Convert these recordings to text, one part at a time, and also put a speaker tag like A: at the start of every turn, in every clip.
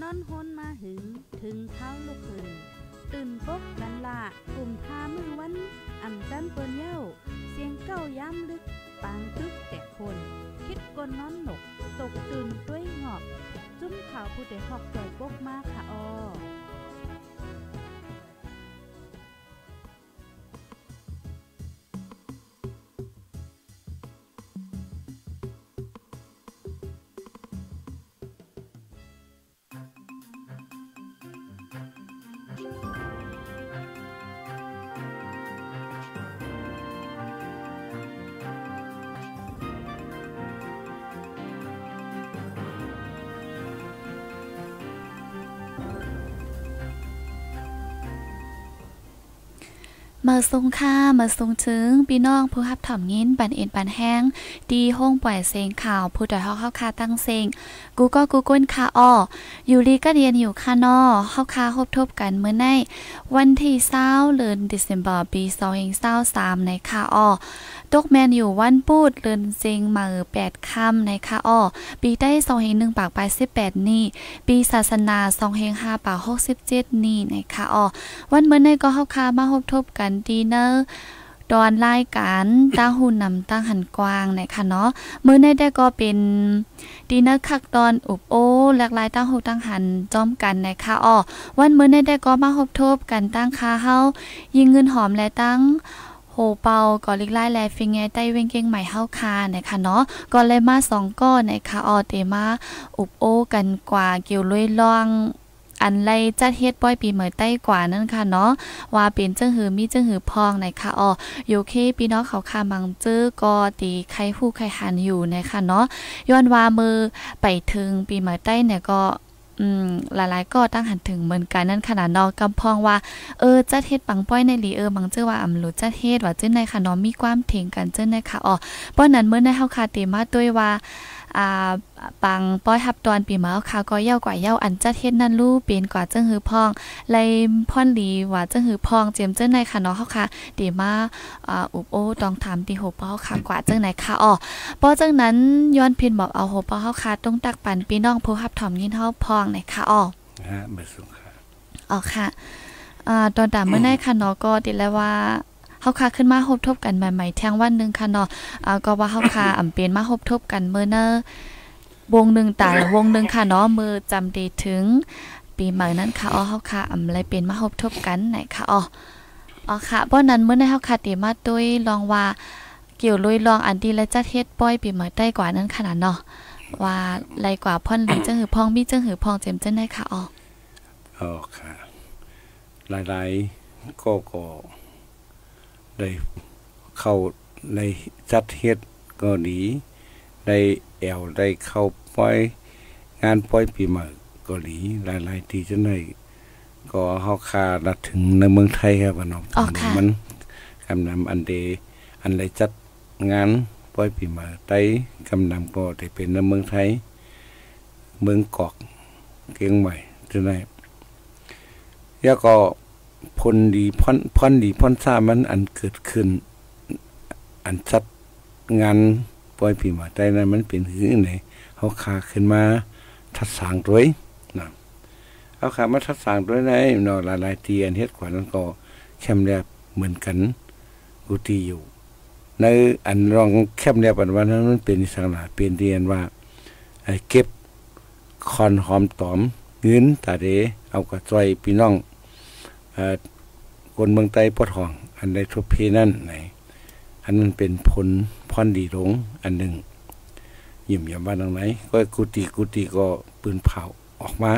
A: นอนฮนมาหึง ถึงเท้าลูกขึ้นตื่นปกกันละกลุ่มทามือวันอ่ำจันเปิ้นเย้า เสียงเก้าย้ำลึก ปางตึกแต่คน คิดกนนอนหนก ตกตื่นด้วยหงอบ จุ้มข่าวผู้เดหอกใจปกมากค่ะออ
B: มาทรงค่ามาทรงถึงพี่น้องผู้รับถ่อมยินปันเอ็นปันแห้งดีห้องปล่อยเสียงข่าวผู้ดอยเฮาเข้าคาตั้งเสียงกูก็กูก้นคาอ้ออยู่ลีก็เรียนอยู่ค่านอเข้าคาฮบทบกันเมื่อในวันที่เส้าเดือนเดซมบอร์ปีสองเศร้าสามในคาอ้อ ตกแมนอยู่วันปูดเลือนเซิงมาแปดคำในค่ะอ้อปีได้สองเฮงหนึ่งปากไปสิบแปดนี่ ปีศาสนาสองเฮงห้าปากหกสิบเจ็ดนี่ในค่ะอ้อวันเมื่อในก็เข้าคามาพบทบกันดีเนอร์ตอนรายการตั้งหุ่นนำตั้งหันกว้างนะคะเนาะมื้อในได้ก็เป็นดีเนอร์คักตอนอุบโอหลากหลายตั้งหูตั้งหันจอมกันนะคะอ้อวันมื้อในได้ก็มาพบทบกันตั้งคาเฮายิงเงินหอมและตั้ง โหเปาก็ลิกไล่แลฟิงไงใต้เว้งเก่งใหม่เฮาคานะคะเนาะก็เลยมาสองก้อนนะคะออเตมาอุบโอกันกว่าเกี่ยวลุยล่องอันไรจัดเฮ็ดป้อยปีเหมยใต้กว่านั่นค่ะเนาะว่าเป็นจังหือมีจังหือพองนะคะอ๋อโยเคพี่น้องเขาคามังเจอก็ตีใครผู้ใครหันอยู่นะคะเนาะย้อนว่ามือไปถึงปีเหมยใต้เนี่ยก็ อืมหลายๆ ก็ตั้งหันถึงเหมือนกันนั่นขนาดนอกกำพองว่า เออจัดเฮ็ดปังป้อยในหลีเออบางเจ้าว่าอำรู้จัดเฮ็ดว่าเจ้าในค่ะน้องมีความเถียงกันเจ้าในค่ะอ๋อป้อนนั้นเมื่อในเฮาคาเตมาด้วยว่า อ่าปังป้อยฮับตอนปีมาค่ะก็เย้ากว่าเย้าอันจัดเฮ็ดนั่นรู้เป็นกว่าจังหือพองไลพ่อนหลีว่าจังหือพองเจียมเจ้าในค่ะเนาะเฮาค่ะเดมาอ่าอุบโอต้องถามตีโหป้อค่ะกว่าจังไหนค่ะอ๋อป้อจังนั้นย้อนเพียนบอกเอาโหป้อเฮาค่ะต้องตักปันพี่น้องผู้ฮับถอมยินเฮาพองไหนค่ะอ๋อ
C: ฮะมาสุค่ะ
B: อ๋อค่ะอ่าตอนตามเมื่อในค่ะเนาะก็ติดแล้วว่า เฮาคาขึ้นมาฮบทบกันใหม่ๆแทงวันหนึงค่ะเนาะอ่าก็ว่าเฮาคาอำเป็นมาฮบทบกันเมื่อเนอวงหนึ่งตายวงหนึ่งค่ะเนาะมือจำดีถึง ปีใหม่นั้นค่ะอ๋อเฮาคาอำไรเป็นมาฮบทบกันไหนค่ะอ๋ออ๋อค่ะเพราะนั้นเมื่อในเฮาคาติมาตุ้ยลองว่าเกี่ยวลุยลองอันดีและจัดเฮ็ดป้อยปีใหม่ได้กว่านั้นขนาดเนาะว่าไรกว่าพ่อนหลีจังหือพองมีจังหือพองเจมจังได้ค่ะอ๋อ
C: อ๋อค่ะหลายๆก็ก็ ได้เข้าในจัดเฮ็ดก็ดีได้แอวได้เข้าปล่อยงานปล่อยปีใหม่ก็ดีหลาย ๆ ที่จังได๋ก็เฮาคาดถึงในเมืองไทยครับว่าเนาะ
B: อ๋อค่ะ
C: มันกำนำอันเดอันใดจัดงานปล่อยปีใหม่ไต้กำนำก็ได้เป็นในเมืองไทย เมืองกอกเกียงใหม่จังได๋แล้วก็ พลดีพรพรดีพรซ่ามันอันเกิดขึ้น อันจัดงานปล่อยปีม่ไต้นั้นมันเป็นหือไหนเฮาคาขึ้นมาทัดสางด้วยนะเอาขามาทัดสางด้วยในเนาะหลายๆที่อันเฮ็ดกว่านั้นก็แคมแลบเหมือนกันกูตีอยู่ ในอันรองแคมแลบอันว่านั้นมันเป็นสังหลาเป็นเรียนว่าไอ้เก็บคอนหอมตอมเงินตาเดเอากระจอยพี่น้อง คนเมืองใต้ปอทอง อันใดทุกเพนั่นไหนอันนั้นเป็นผลพรดีหลงอันหนึ่งยิ้มยามบ้านทางไหนก็กุฏิกุฏิก็ปืนเผาออกมา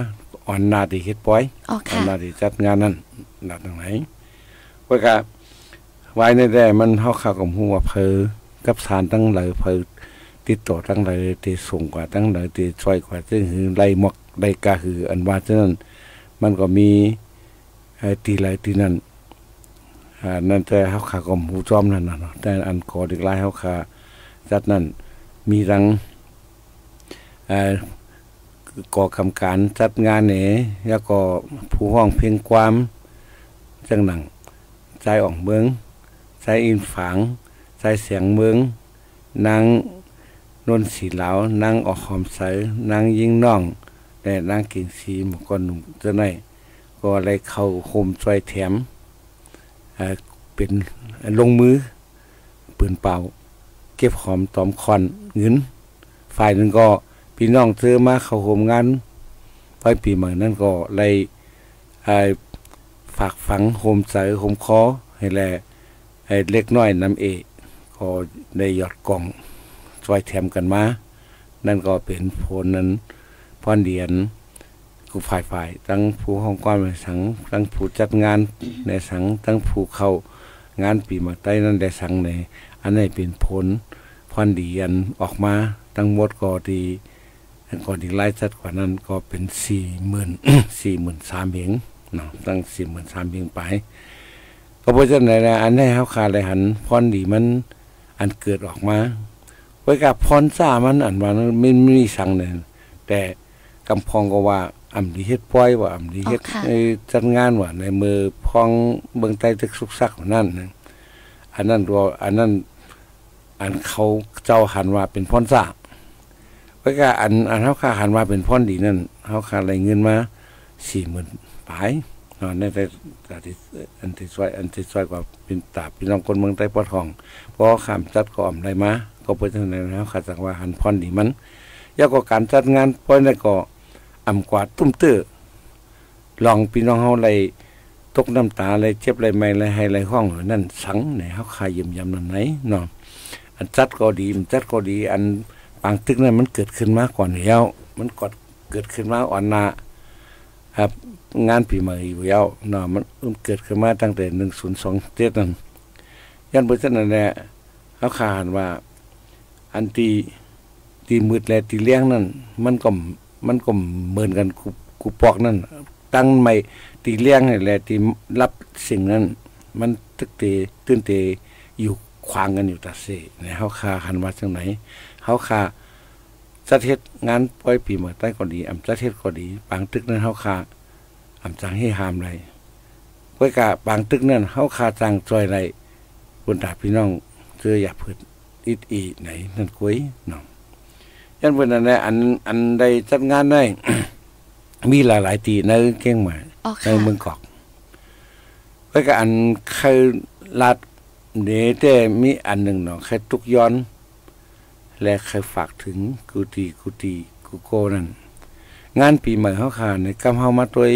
C: อ่อนนาดีเฮ็ดปล่อย
B: อ๋อ
C: อัน
B: ค่ะ
C: นาดีจัดงานนั้นนาทางไหนว่าก็ไว้ในแด่มันเฮาเข้ากับฮู้ว่าเพอกับสารตั้งหลายเพอติดต่อตั้งหลายที่ส่งกว่าตั้งหลายที่ช่วยกว่าซึ่งคือไล่หมอกไล่กาคืออันว่าฉะนั้นมันก็มีเอ่อ ตีหลายตีนั้นนั่นแต่เฮาขาก็หูจอมนั่นน่ะแต่อันก่ออีกหลายเฮาขาจัดนั้นมีทั้งเอ่อก่อกำการจัดงานนี่แล้วก็ผู้ห้องเพลงความจังหนังใจอ่องเมืองใจอินฝางใจเสียงเมืองนางนนสีเหลานางออกหอมใสนางยิงน้องแต่นางกิงสีหมก่อนหนุ่มจะไหน ก็อะไรเข้าโฮมช่วยแถมเป็นลงมือปืนเป่า เก็บหอมตอมคอนเงิน ฝ่ายหนึ่งก็พี่น้องเจอมาเข้าโฮมงานไปปีใหม่นั่นก็เลยฝากฝังโฮมใส่โฮมคอให้แลเล็กน้อยน้ำเอก็ได้หยอดกล่องซอยแถมกันมา นั่นก็เป็นผลนั้นพรเดียน กูฝ่ายฝ่ายทั้งผู้ห้องก้อนในสังทั้งผู้จัดงานในสังทั้งผู้เข้างานปีมาใต้นั่นได้สังในอันนี้เป็นผลพรดียนออกมาทั้งหมดก็ดีก่อนที่ไล่จัดกว่านั้นก็เป็นสี่หมื่นสี่หมื่นสามเองเนาะตั้งสี่หมื่นสามเองไป ก็เพราะฉะนั้นอันนี้เขาขาดเลยหันพรดีมันอันเกิดออกมาไว้กับพรซ่ามันอันว่าไม่มีสังเนี่ยแต่กำพองก็ว่า อำดีเฮ็ดป้อยว่าอำดีเฮ็ดจัดงานว่าในมือพองเบิ่งใต้ตึกสุกซักนั่นอันนั้นตัวอันนั้น อันเขาเจ้าหันว่าเป็นพรซ่าไว้ก็อันอันเฮาค่าหันว่าเป็นพรดีนั่นเฮาค่าอะไรเงินมา40,000ปลายนอนในแต่แต่ที่อันที่ช่วยอันที่ช่วยกว่าเป็นตาพี่น้องคนเมืองใต้ปอดของเพราะข้ามจัดก็อมได้มาก็เป็นเท่านั้นแล้วขาดจากว่าหันพรดีมันยาก็การจัดงานเพราะนั่นก็ อ่ำกว่าตุ้มตื้อลองพี่น้องเฮาเลตกน้ำตาเลเจ็บเลยไม่เลให้เลห้องนั่นสังไหนเฮาคายยิมยำนั่นไหนเนาะอันจัดก็ดีมันจัดก็ดี อันปางตึกนั้นมันเกิดขึ้นมาก่อนแล้วมันกดเกิดขึ้นมาอ่อนนาครับ งานปีใหม่อยู่แล้วเนาะมันเกิดขึ้นมาตั้งแต่หนึ่งศูนย์สองเจ็ดนั่นยันบริษัทนั่นแหละเขาขานว่า อันตีตีมืดและตีเลี้ยงนั่น มันก็ มันก็เหมือนกันกูกูปอกนั่นตั้งไม่ตีเลี้ยงนี่แหละตีรับสิ่งนั้น มันตึกเตตื้นเตอยู่ขวางกันอยู่ตัดเสในเขาคาหันมาจังไหนเขาคาจัดเทศงานปล่อยปีเมื่อใต้ก็ดีอำจัดเทศก็ดีบางตึกนั้นเขาคาอำจังให้หามไรไว้กะบางตึกนั้นเขาคาจังจอยไรบนดาพี่น้องเจออย่าพืดอิดอีไหนนั่นกุ้ยน้อง ยันเพื่อนอันอันใดจัดงานได้มีหลายๆตีในเก่งมาในเมืองกอกไว้กับอันเคยลาดเดแต่มีอันหนึ่งเนาะแค่ตุกย้อน และเคยฝากถึงกุฏิกุฏิกุโกนั่นงานปีใหม่เขาขาในกำเฮามาตัว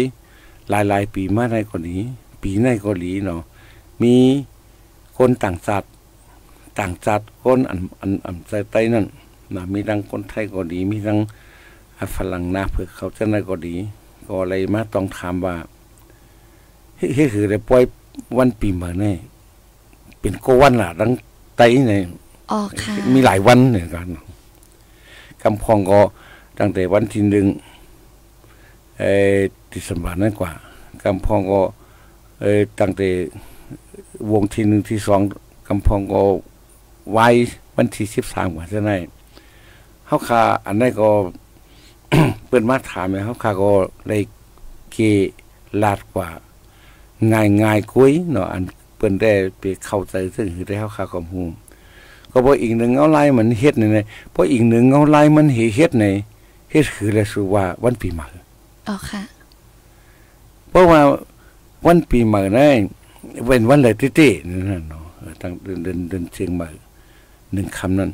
C: หลายๆปีมาในกว่านี้ปีในเกาหลีเนาะมีคนต่างชาติต่างชาติคนอันอันอันใจใต้นั่น นะมีทั้งคนไทยก็ดี มีทั้งฝรั่งนาเผือกเขาจะได้ก็ดี ก็อะไรมาต้องถามว่าเฮ้ยคือได้ปล่อยวันปีใหม่เนี่ยเป็นโกวันล่ะทั้งไตเนี่ย
B: อ๋อค่ะ
C: มีหลายวันเนี่ยกันกำพองก็ตั้งแต่วันที่หนึ่งเอติสมบัตินั่นกว่ากำพองก็เอตั้งแต่วงที่หนึ่งที่สองกำพองก็ไว้วันที่สิบสามกว่าจะได้ เขาคาอันนั้นก็เปิดมาถามเลยเขาคาก็เลยเกลาดกว่า ง่ายง่ายคุยเนาะอันเปิ้นได้ไปเข้าใจซึ่งคือได้เขาคาความหูก็พออีกหนึ่งเอาไล่มันเฮ็ดในเพราะอีกหนึ่งเอาไล่มันเฮ็ดในเฮ็ดคืออะไรสุว่าวันปีใหม่
B: อ๋อค่ะ
C: เพราะว่าวันปีใหม่นั่นเป็นวันอะไรที่ๆนั่นเนาะตั้งเดือนเดือนเดือนเชียงใหม่หนึ่งคำนั้น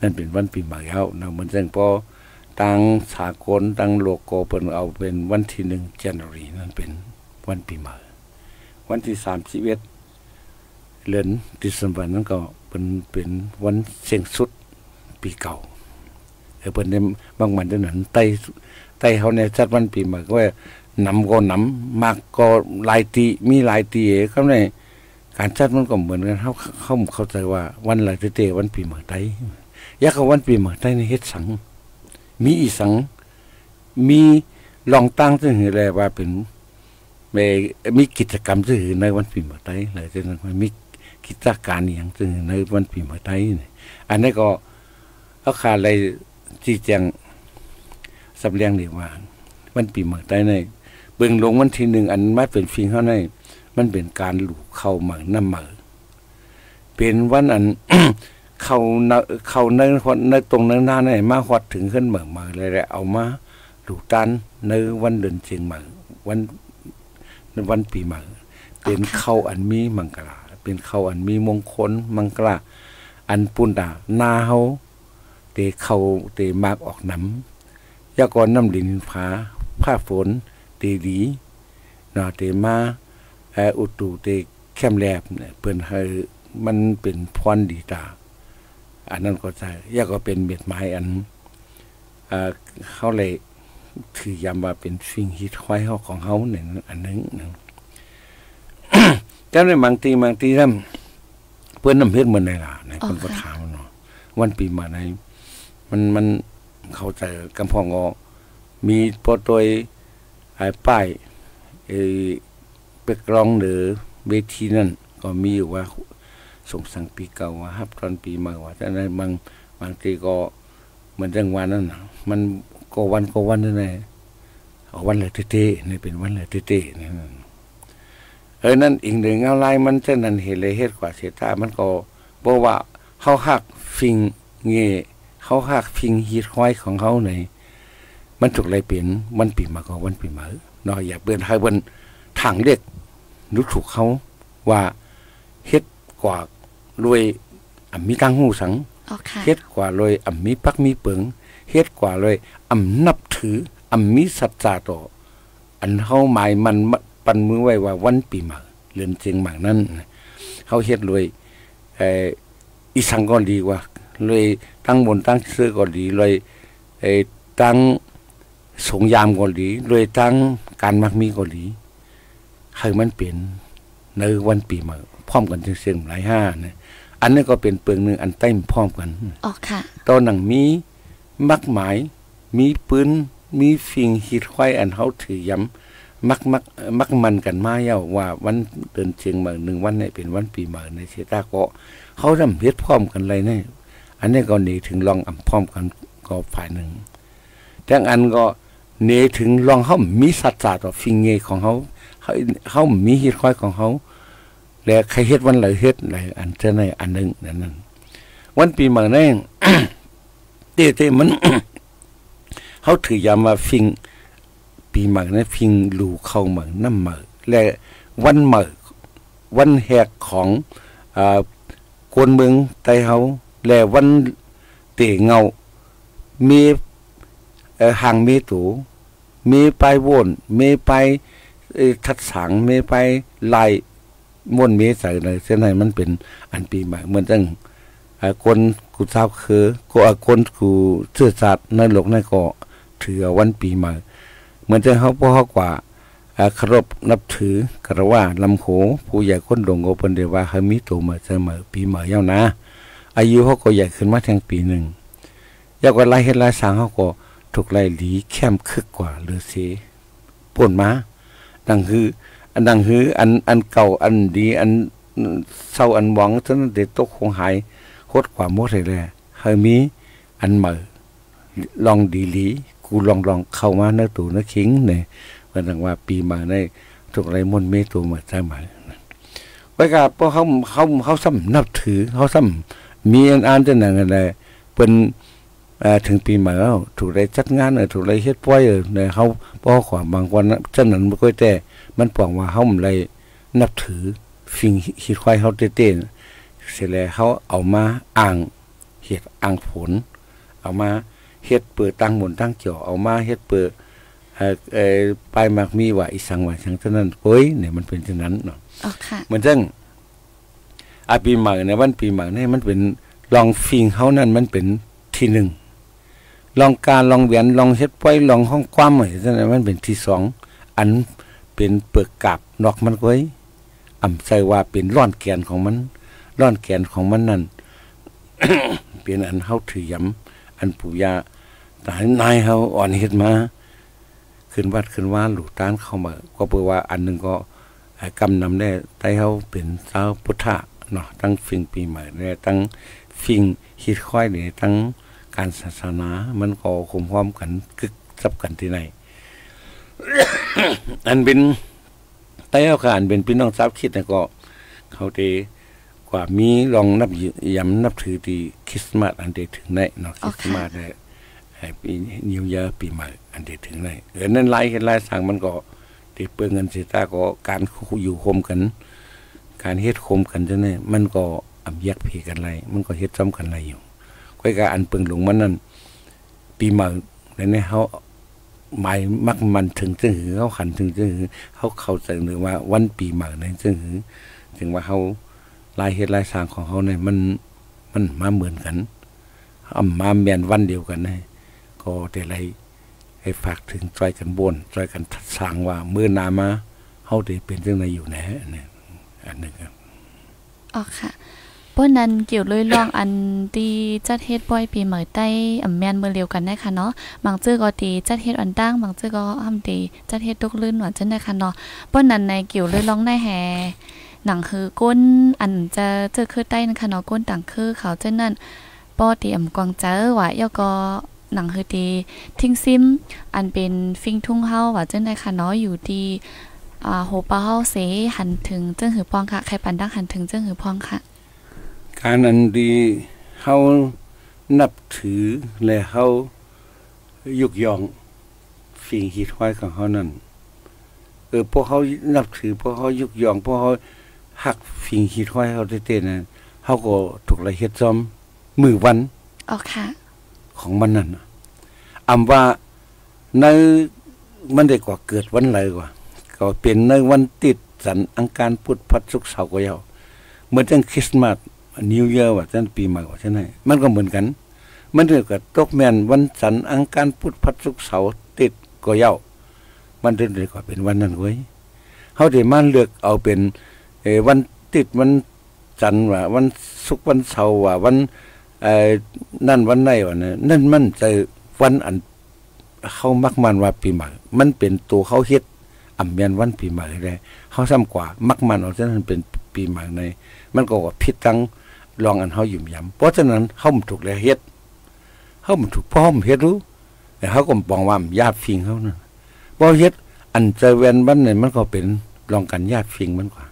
C: นั่นเป็นวันปีใหม่เขานะมันจังพอตั้งสากลตั้งโลโก้เปิ่นเอาเป็นวันที่หนึ่งเจนรีนั่นเป็นวันปีใหม่วันที่สามสิบเอ็ดเดือนดิสมบันั้นก็เป็นเป็นวันเสียงสุดปีเก่าเออเป็นเนี่ยบางมันเดือนนั้นไตไตเขาเนี่ยจัดวันปีใหม่ก็ว่านำก็นำมากก็ลายตีมีลายตีเอ๋เขาเนี่ยการจัดมันก็เหมือนกันเขาเขาเข้าใจว่าวันลายเตวันปีใหม่ไต ยากวันปีหม่ได้ในเฮ็ดสัง มีอีสัง มีลองตั้งซึ่งหือแลว่าเป็นมีกิจกรรมซึ่งในวันปีหม่ได้เลยจะนั้นมีกิจการอย่างซึ่งในวันปีหม่ได้อันนี้ก็เอาขาอะไรจีแจงสำเรียงเดียว่าวันปีหม่ได้ในเบิ่งลงวันที่หนึ่งอันมาเป็นฟิงเขาในมันเป็นการหลูเข้าเหมือนน้ำเหมือเป็นวันอัน เขาเขาในในตรงนั้นหน้าในมาหอดถึงขึ้นเหมือนมาเลยแหละเอามาดูตันในวันเดือนเชียงใหม่วันวันปีใหม่เป็นเข้าอันมีมังกราเป็นเข้าอันมีมงคลมังกราอันปุ่นดาหน้าเฮาเตเข้าเตมากออกน้ำยากรน้ำดินฟ้าผ้าฝน เตดีนาเตมาแออุตุเตแคมแลบเนี่ยเปิ้นให้มันเป็นพรดีตา อันนั้นก็ใช่ยาก็เป็นเม็ดไม้อันอ่าเขาเลยถือยามว่าเป็นสิ่งฮิตควายเฮาของเฮาเนี่ยอันนึงนึงจำได้บางทีบางทีนำเพิ่นนำเฮ็ดเหมือนในล่ะในเพิ่นก็ถามเนาะวันปีใหม่ในมันมันเข้าใจกำพองอมีโปรตยไอ้ป้ายเอเปกรองหรือเวทีนั่นก็มีอยู่ว่า ส่งสังปีเก่าว่าฮับตอนปีใหม่ว่าแต่ในบางบางทีก็เหมือนจังวะนั้นน่ะมันก็วันก็วันนั่นแหละวันเลยเต้ๆนี่เป็นวันเลยเต้ๆนี่นเออนั่นอีกหนึ่งเอาลายมันเช่นนั้นเห็นเลยเฮ็ดกว่าเสียตามันก็บอกว่าเฮาฮักฟิงเงเฮาฮักฟิงฮีดควายของเฮาในมันถูกอะไรเป็นวันปีมาก็วันปีมาเนาะอย่าเปิ้นให้เปิ้นทางเรียกรู้ถูกเขาว่าเฮ็ดกว่า รวยอ่ำมีตังหูสัง
B: อ๋อค่ะ
C: เฮ็ดกว่าเลยอ่ำมีปักมีเปิงเฮ็ดกว่าเลยอ่ำนับถืออ่ำมีสัจจะต่ออันเฮาหมายมันปันมือไว้ว่าวันปีใหม่เรือนเจียงใหม่นั้นเขาเฮ็ดเลยเอ่ออีสังก็ดีกว่าเลยตั้งบนตั้งเสื้อก็ดีเลยเอ่อตั้งสงยามก็ดีเลยตั้งการมักมีก็ดีให้มันเป็นในวันปีใหม่พร้อมกันเสียงหลายห้านะ อันนี้ก็เป็นเปลืองหนึ่งอันใต้มพร้อมกัน
B: อ๋อค่ะ
C: ตอนหนังมีมักหมาย มีปืนมีฟิงฮิดควายอันเฮาถือย้ำมักมักมักมันกันมาเย้าว่าวันเดินเชียงใหม่หนึ่งวันเนี่ยเป็นวันปีใหม่ในเชตาก็เขาทำเฮ็ดพร้อมกันเลยเนี่ยอันนี้ก็หนีถึงลองอ่ำพร้อมกันก็ฝ่ายหนึ่งแต่อันก็หนีถึงลองเขามีสัจจะต่อฟิงเงของเขาเขาเขามีฮิดควายของเขา แล้วใครเฮ็ดวันไหนเฮ็ดไหนอันเจ้าในอันหนึ่งนั่นนั่นวันปีใหม่นี่ยเต้เต้มันเขาถือยามาฟิง ปีใหม่นะฟิงลูเข้าเหมือนน้ำเหมือและวันเหมือวันแหกของอ่ากวนเมืองไตเฮาและวันเตเงา มีเอ่อห่างมีตูมีไปวนมีไปทัดสังมีไปลาย ม่วนเมใส่เลยเส้นไหนมันเป็นอันปีใหม่เหมือนจังอ่าคนกูทราบคือก็อ่าคนกูเชื่อสัตว์ในโลกในั่นก็ถือวันปีใหม่ เหมือนจะเขาพ่อเขากว่าอาเคารพนับถือกระว่าลำโขผู้ใหญ่คนดงโกเพนได้ว่าเขามีตัวมาเสมอปีใหม่ยานะ อายุเขาก็ใหญ่ขึ้นมาแทงปีหนึ่งยากกว่าไล่เฮ็ดไล่สางเขาก็ถูกไล่หลีแคมคึกกว่าหรือเสป่นมาดังคือ อันดังคือ อันอันเก่าอันดีอันเศร้าอันหวังฉะนั้นเด็กตกคงหายโคตรกว่าหมดเลยแหละเฮมีอันใหม่ลองดีลีกูลองลองเข้ามาเนื้อตูเนื้อคิงเนี่ยวันนังว่าปีใหม่ในทุกไรมนเมตูมาใช่ไหมไว้กับพวกเขาเขาเขาซ้ำนับถือเขาซ้ำมีอันอ่านจะหนังอะไรเป็นถึงปีใหม่แล้วถูกไรจัดงานเออถูกไรเฮ็ดป้อยเออเนี่ยเขาพอขวาบางวันจังนั้นไม่ค่อยแต่ มันปองว่าเขาไรนับถือฟิงคิดควายเขาเต้นๆเสร็จแล้วเขาเอามาอ่างเห็ดอ่างผล เอามาเฮ็ดเปิดตั้งหมุนตั้งเกี่ยวเอามาเฮ็ดเปิดเอ่อเอ่อปลายมักมีว่าอีสังว่าสังเท่านั้นโอ้ยเนี่ยมันเป็นเช่นนั้นเนาะ
B: อ๋อค่ะ
C: เหมือนจังอาปีใหม่ในวันปีใหม่เนี่ยมันเป็นลองฟิงเขานั่นมันเป็นที่หนึ่งลองการลองเวียนลองเฮ็ดไว้ลองห้องความเหมือนนั้นมันเป็นที่สองอัน เป็นเปลือกกาบนอกมันไว้อ่ำใส่ว่าเป็นร่อนแกนของมัน ร่อนแกนของมันนั่นเป็นอันเฮาถือยำอันปู่ยาตายนายเฮาอ่อนเฮ็ดมาขึ้นวัดขึ้นว่าหลูกตานเข้ามา ก็เปิดว่าอันหนึงก็กำนำได้ไต้เฮาเป็นชาวพุทธะเนาะตั้งฟิงปีใหม่ได้ตั้งฟิงฮิดค่อยนี่ตั้งการศาสนา มันก็คุมพร้อมกันกึกซับกันที่ไหน อันเป็นไต้เฮาก็อันเป็นพี่น้องทราบคิดนะก็ เขาเตกว่ามีลองนับยำนับถือที่คริสต์มาสอันเดถึงได้เนาะคริสต์มาสได้ไอ้ให้ปีนิวเยอร์ปีใหม่อันที่ถึงไหนเออนั่นไล่เห็นไล่สั่งมันก็ที่เปลืองเงินเสียตาก็การอยู่คมกัน การเฮ็ดคมกันจังได๋มันก็อำแยกเพกันไรมันก็เฮ็ดซ้ำกันไรอยู่ก้อยกาอันเปิงหลงมันนั่นปีใหม่ในนี้เฮา หมายมักมันถึงจึงหือเขาขันถึงจึงหือเขาเขาใจหรือว่าวันปีใหม่ในจึงหือถึงว่าเขาลายเฮ็ดลายสร้างของเขาเนี่ยมันมันมาเหมือนกันอามาเมียนวันเดียวกันนะก็แต่ไรให้ฝากถึงใจกันบนใจกันสร้างว่าเมื่อนามาเฮาได้เป็นจังไดอยู่แหน่เนี่ยอันหนึ่งครับ
B: อ๋อค่ะ ป้นนั้นเกี่ยวเลยลองอันตีจัดเฮ็ดบ่อยปีเหมยใต้อำแม่นเมื่อเร็วกันได้ค่ะเนาะบางจื้อก็ตีจัดเฮ็ดอันตั้งบางจื้อก็ทำตีจัดเฮ็ดตกลื่นหวานจังได้ค่ะเนาะป้นนั้นในเกี่ยวเลยลองได้แฮหนังคือก้นอันจะเจอคือใต้นะคะเนาะก้นต่างคือเขาเจ้านั่นป้อตรียมกวางเจอว่าย่อก็หนังคือตีทิ้งซิม อันเป็นฟิงทุ่งเฮาว่าจังได้ค่ะเนาะอยู่ที่อ่าโหปาเฮาเสหันถึงเจ้งหือพองค่ะใครปันดักหันถึงเจ้งหือพองค่ะ
C: การอันดีเฮานับถือและเฮายุกยองสิ่งหิดห้อยของเฮานั่นเออพวกเขานับถือพวกเขายุกยองพวกเขาหักสิ่งหิดห้อยเขาเต้นๆนั่นเฮาก็ถูกละเฮ็ดซ้อมมือวัน
B: อ๋อค่ะ
C: ของมันนั่นอำว่าในมันได้กว่าเกิดวันไรกว่า ก็เป็นในวันติดสันอังการพุทธพัดสุกเสาร์ก็ยาวเมื่อจังคริสต์มาส นิวเยียร์ว่าจันปีใหม่ว่าใช่ไหมมันก็เหมือนกัน มันเรียกกับตกแมนวันสันอังการพุทธพัดสุกเสาติดก็เย้ามันเรียกว่าเป็นวันนั้นเว้ยเขาเดี๋ยวมันเลือกเอาเป็นเอวันติดวันจันว่าวันสุกวันเสาร์ว่าวันเอนั่นวันไหนวะเนี่ยนั่นมันจะวันอันเขามักมันว่าปีใหม่มันเป็นตัวเขาเฮ็ดอำเมียนวันปีใหม่เลยเขาซ้ำกว่ามักมันเอาฉะนั้นเป็นปีใหม่ใน มันก็ว่าผิดตั้ง ลองอันเฮายุ่มยำเพราะฉะนั้นเฮามันถูกแล้วเฮ็ดเฮามันถูกพ่อมเฮ็ดรู้แต่เฮาก็บอกว่าญาติฟิงเฮานั่นบ่เฮ็ดอันเจเวนบันนี่มันก็เป็นลองกันญาติฟิงมันกว่า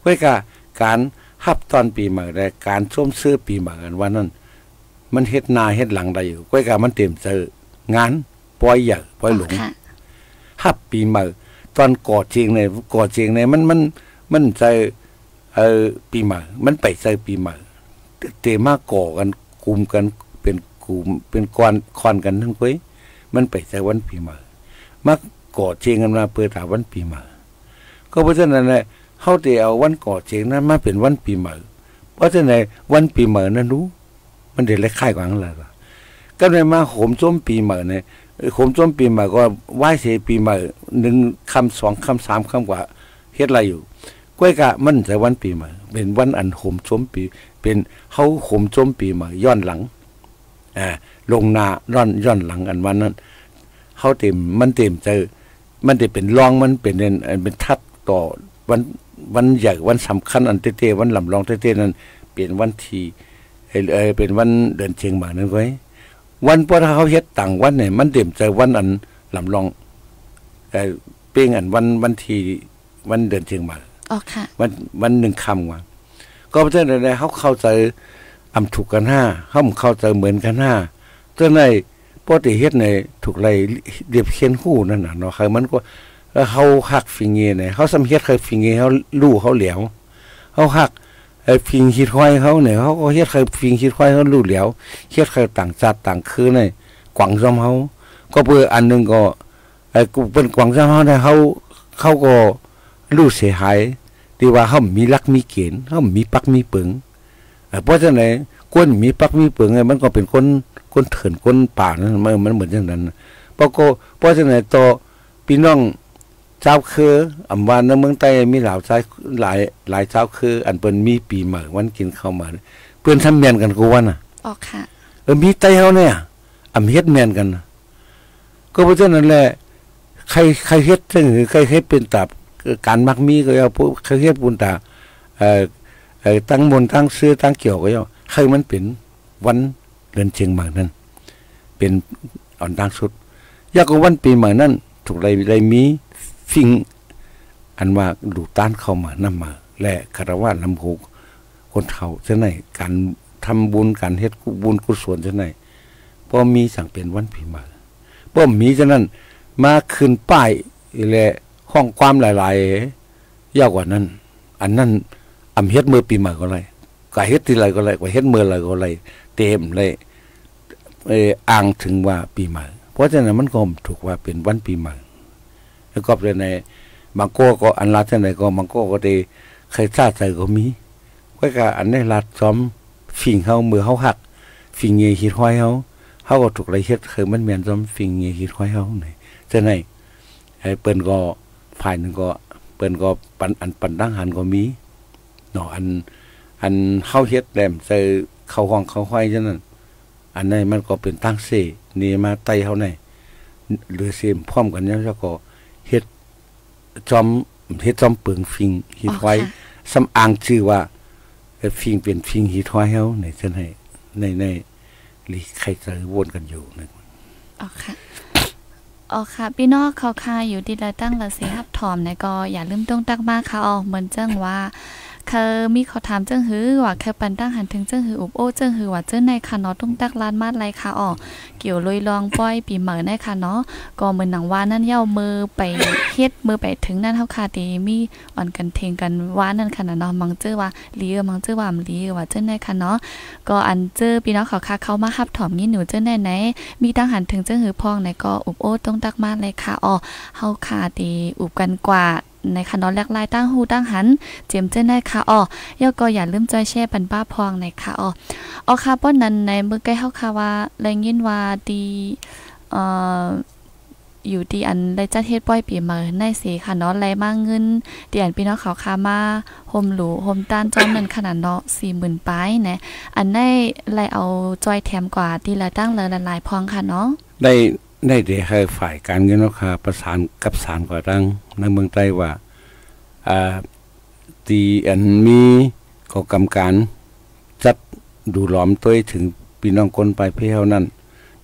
C: เว้ยกะการฮับตอนปีใหม่แต่การส้มซื้อปีใหม่กันว่านั้นมันเฮ็ดนาเฮ็ดหลังได้อยู่ก้อยกะมันเต็มเจองานปล่อยใหญ่ปล่อยหลงฮับปีใหม่ตอนก่อจริงเนี่ยก่อจริงเนี่ยมันมันมันใจเออปีใหม่มันไปใจปีใหม่ เตมาก่อกันกลุ่มกันเป็นกลุ่มเป็นกวนคอนกันทั้งเว้ยมันไปใจวันปีใหม่มาก่อเชงกันมาเปิดถาวันปีใหม่ก็เพราะฉะนั้นแหละเขาเตเอาวันก่อเชงนั้นมาเป็นวันปีใหม่เพราะฉะนั้นวันปีใหม่นั้นรู้มันเด็ดเล็กค่ายกว่าอะไรก็เลยมาโหมส้มปีใหม่เนี่ยโหมส้มปีใหม่ก็ไหว้เสปีใหม่หนึ่งคำสองคำสามคำกว่าเฮ็ดอะไรอยู่ก้วยกะมันจะวันปีใหม่เป็นวันอันโหมส้มปี เป็นเขาขมจมปีมาย้อนหลังอ่าลงนาย้อนย้อนหลังอันวันนั้นเขาเต็มมันเต็มเจอมันจะเป็นรองมันเป็นเป็นทัดต่อวันวันใหญ่วันสำคัญอันเต้ๆวันลำลองเต้ๆนั้นเปลี่ยนวันทีเออเป็นวันเดินเชียงใหม่นั่นไว้วันพอเขาเฮ็ดต่างวันเนี่ยมันเต็มใจวันอันลำลองเออเป้งอันวันวันทีวันเดินเชียงใหม่
B: อ๋อค่ะ
C: วันวันหนึ่งคำว่า ก็เพระฉะนั้นเขาเข้าใจอำถูกกันห้าเขาเข้าใจเหมือนกันห้าตัวในปกติเฮ็ดในถูกไรเรียบเขียนคู่นั่นน่ะเนาะใครมันก็แล้วเขาหักฟิงเงี้ยเนี่ยเขาสำเฮ็ดเคยฟิงเงี้ยเขาลู่เขาเหลียวเขาหักไอ้ฟิงคิดควายเขาเนี่ยเขาก็เฮ็ดเคยฟิงคิดควายเขาลู่เหลียวเฮ็ดเคยต่างจัดต่างคือในกวางซอมเขาก็เพื่ออันนึงก็ไอ้กูเป็นกวางซอมเขาเนี่ยเขาเขาก็ลู่เสียหาย ที่ว่าเขามีลักมีเกณฑ์เขามีปักมีเปิงเพราะฉะนั้นคนมีปักมีเปิงไงมันก็เป็นคนคนเถื่อนคนป่านั่นมันมันเหมือนอย่างนั้นเพราะก็เพราะฉะนั้นต่อพี่น้องเจ้าคืออำวานในเมืองใต้มีหลายชายหลายหลายเจ้าคือ อันเปิ้นมีปีใหม่วันกินข้าวมาเปิ้นทำเมียนกันกูว่าน่ะ
B: ออกค่ะ
C: เออมีไตเฮาเนี่ยอำเฮ็ดเมียนกัน ก็เพราะฉะนั้นแหละใครใครเฮ็ดจังใครเฮ็ดเป็นตับ การมักมีก็เอาผู้เขาเฮ็ดบุญตาเอ่อเอ่อตั้งมนตั้งเสื้อตั้งเกี่ยวก็เอาใครมันเป็นวันเดือนเชียงใหม่นั้น เป็นอ่อนตั้งสุดยากกว่าวันปีใหม่นั้นถูกไรไรมีฟิงอันว่าดูต้านเข้ามานำมา และคารวะลำหูคนเฒ่าจะไหนการทำบุญการเฮ็ดบุญกุศลจะไหนพอมีสั่งเป็นวันปีใหม่ป้อมีฉะนั้นมาขึ้นป้ายและ ห้องความหลายๆยาวกว่านั้น อันนั้นอำเฮ็ดมือปีใหม่ก็เลยก็เฮ็ดที่ไรก็เลยก็เฮ็ดมืออะไรก็เลยเต็มเลยเอออ้างถึงว่าปีใหม่ เพราะฉะนั้นมันก็ถูกว่าเป็นวันปีใหม่แล้วก็เป็นในบางโก้ก็อันลาที่ไหนก็บางโก้ก็ได้ใครทราบใจก็มีก็ก็อันนี้ลาดซ้อมฟิงเฮามือเฮาหักฟิงเงยคิดห้อยเฮาเฮาก็ถูกไรเฮ็ดคือมันแม่นซ้อมฟิงเงยคิดห้อยเฮาไหนจะไหนไอ้เปิ้นก็ ฝ่ายหนึงก็เปิ้นก็ปันอันปันดังหันก็มีเนาะอัน อันเฮาเฮ็ดแดมใส่เข้าห้องเข้าห้อยจังนั้นอันนี้มันก็เป็นตั้งเสนี่มาไต่เฮาในหรือเสียมพร้อมกันแล้วก็เฮ็ดจอมเฮ็ดจอมเปิงฟิงฮิตไว้สำอางชื่อว่าเอ่อฟิงเป็นฟิงฮีทอยเฮาในเช่นให้ในในลีใครจะวนกันอยู่นะ
B: อ๋อค่ะ อ๋อค่ะพี่น้องเขาคาอยู่ดีละตั้งละเสียหับถอมนะก็อย่าลืมต้องตักมากค่ะอ๋อเหมือนเจ้งว่า เคยมีเขาถามจังหือว่าเคยปันตั้งหันถึงเจังหืออุบโอ้จังหือว่าเจ้าในค่ะเนาะต้องตักลานมาดไรค่ะอ๋อเกี่ยวลอยลองป้อยปีเหมือในค่ะเนาะก็เหมือนหนังว่านั่นเย้ามือไปเฮ็ดมือไปถึงนั่นเฮาค่ะตีมีอ่อนกันเทงกันว่านั่นค่ะเนาะมังเจอว่าลีเออมังเจอว่ามลีเออว่าเจ้าในค่ะเนาะก็อันเจอพี่น้องเขาค่ะเขามาฮับถอมงี้หนูเจ้าในไหนมีตั้งหันถึงเจังหือพองไหนก็อุบโอ้ต้องตักมาเลยค่ะอ๋อเฮาค่ะตีอุบกันกว่า ในคะนนอนแลกลายตั้งหูตั้งหัน เจียมเจ้าได้ค่ะอ๋อยอก็อย่าลืมจอยแช่ปันป้าพองในค่ะอ๋ออ๋อค่ะป้อนนั้นในมือใกล้เฮาค่ะว่าแรงยินว่าดีเอ่ออยู่ดีอันได้จัดเฮ็ดป้อยปีมาในสีค่ะเนาะไหลมากเงินเดียนพี่น้องเขาคามาโฮมหลูโฮมต้านจอมนั้นขนาดเนาะ40,000ปลายนะอันได้ไหลเอาจอยแถมกว่าที่ละตั้งเลยละลายพองค่ะเนาะ
C: ได้ ได้เดให้ฝ่ายการเงินราคาประสานกับศาลก่อตั้งในเมืองไต้ว่าตีอันมีกกรรมการ จัดดูหลอมตัวถึงพี่น้องคนไปเพียวนั้น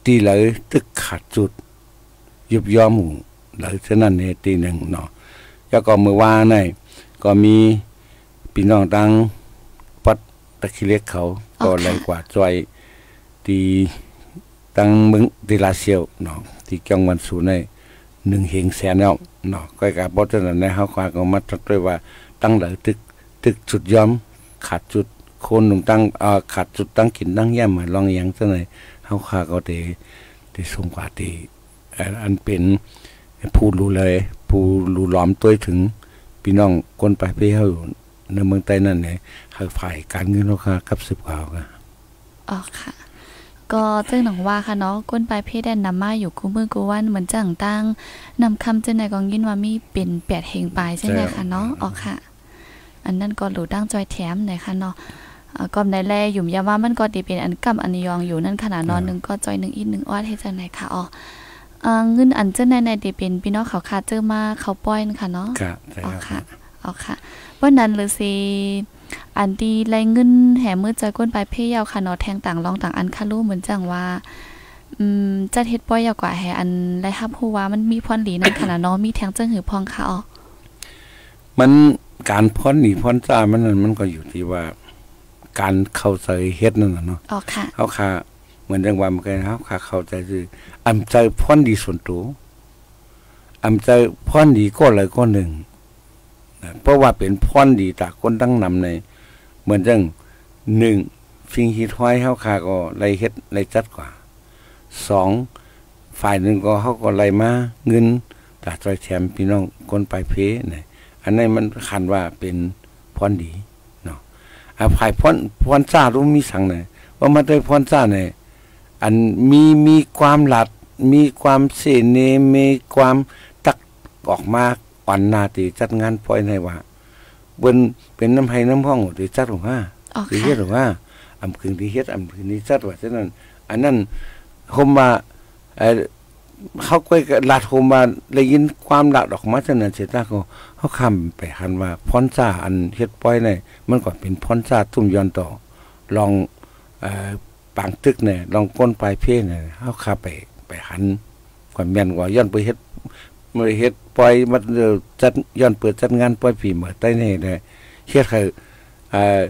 C: ตีเลยตึกขาดจุด ยุบย่อมหมู่เลยฉะนั้นเนี่ยตีหนึ่งเนาะแล้วก็มือว่าในก็มีพี่น้องตังปัดตะคิเล็กเขาก็เลยกว่าจอยตี ตั้งมึงตีลาเซียวเนาะที่จังหวัดสูในหนึ่งเฮงแสนแล้วเนาะก็กับบทนั้นในเฮาควาก็มาตัดด้วยว่าตั้งหลือตึกตึกจุดยอมขาดจุดโคนหนุ่มตั้งเอ่อขาดจุดตั้งกินตั้งแย่มมาลองย่างจังไดเฮาควาก็ได้ได้สูงกว่าที่เอ่ออันเป็นผู้รู้เลย ผู้รู้ล้อมตัวถึงพี่น้องคนไปเพื่เฮาอยู่ในเมืองใต้นั่นเนี่ยฝ่ายการเงินราคากับสืบข่าวกัน
B: อ๋อค่ะ ก็เจ้าหนังว่าค่ะเนาะก้นปลายเพศแดนนำมาอยู่คู่มือกูวันเหมือนจังตั้งนำคำเจ้าในกองยินว่ามีเป็นแปดเฮงปลายใช่ไหมคะเนาะอ๋อค่ะ อันนั้นก็หลูตั้งจอยแถมไหนคะเนาะอ่าก็ในแลอยู่ยาว่ามันก็ดีเป็นอันกำอันยองอยู่นั่นขนาดนอนหนึงก็จอยหนึ่งอีกหนึ่งออดให้จังไหนค่ะอ๋ออ่าเงินอันเจ้าในในดีเป็นพี่น้องเขาคาเจอมาเขาป้อยนั่นค่ะเนาะ
C: ครับใช่
B: อ๋อ
C: ครั
B: ค่ะ
C: บ
B: อ๋อค่ะวันนั้นหรือสิ อันดีไรเงินแห่มือใจก้นปลายเพยาวค่ะเนาะแทงต่างรองต่างอันค่ะรู้เหมือนจังว่าอืมจัดเฮ็ดป้อยยาวกว่าแห่อันไรฮับฮู้ว่ามันมีพรหลีนั่นขนาดเนาะมีแทงเจิ้งหือพองค่ะอ๋อ
C: มันการพ้นหนีพ้นจ้ามันนั่นมันก็อยู่ที่ว่า การเข้าใจเฮ็ดนั่นน่ะเนาะ
B: อ๋อค่ะ
C: เฮาค่าเหมือนจังว่ามันก็เฮาค่าเข้าใจคืออำใจพ้นดีส่วนตัวอำใจพ้นดีก็เลยก็หนึ่งนะ เพราะว่าเป็นพ้นดีจากคนตั้งนำใน เหมือนจังหนึ่งฟิงฮิตห้อยเฮาคาก็ไล่เฮ็ดไล่จัดกว่าสองฝ่ายหนึ่งก็เฮาก็ไล่มาเงินจากจอยแถมพี่น้องคนไปเพนะอันนี้มันคันว่าเป็นพรดีเนาะอ่าภายพรพรซ่ารู้มีสังไหนว่ามาได้พรซ่าเนี่ยอันมีมีความหลัดมีความเสเนมีความตักออกมา อ่อนนาติจัดงานปล่อยในว่าเบิ่นเป็นน้ำให้น้ำห้องหรือจัดหรือว่า
B: อ๋อ
C: หรือ
B: ค่ะ
C: เฮ็ดหรือว่าอำคืนที่เฮ็ดอำคืนนี้จัดว่าฉะนั้น อันนั้นผมว่าเอ่อเขาก็ลาดโฮมาได้ยินความหลักออกมาฉะนั้นเสร็จแล้วก็เขาคำไปหันว่าพรซ่าอันเฮ็ดป้อยเนี่ยมันก็เป็นพรซ่าตุ้มย้อนต่อ ลองเอ่อปางตึกเนี่ยลองก้นปลายเพศเนี่ยเขาขับไปไปหันกว่าแม่นกว่าย้อนไปเฮ็ด มื่อเฮ็ดปล่อยมันเอ่อจัดย้อนเปิดจัดงานปล่อยปีเหมือใต้นี่เนี่ยเฮ็ดคือเอ่อ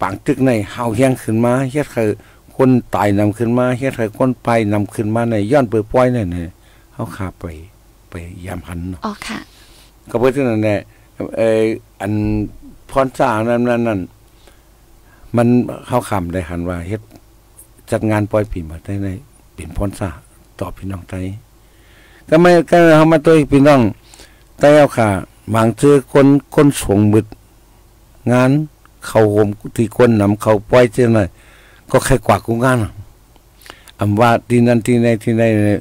C: ปางตึกในเฮาเฮียงขึ้นมาเฮ็ดคือคคนตายนำขึ้นมาเฮ็ดให้คนไปนำขึ้นมาในย้อนเปิดป้อยนั่นน่ะเฮาขาไปไปยามหันเนาะ
B: อ๋อค่ะ
C: ก็เพื่อที่นั่นแหละเอออันพรสร้างนั้นนั้นนั่นมันเข้าคำได้หันว่าเฮ็ดจัดงานปล่อยปีมาได้ในเป็นพรสร้างต่อพี่น้องไทย ก็ไม่ก็เฮามาตัวพี่น้องไต้เอาค่ะบางเจอคนคนสงมึดงาน เขาโฮมที่คนนำเขาปล่อยเจ้าน่ะก็ใครกว่ากูงานอำว่าที่นั่นที่ไหนที่ไหนเนี่ย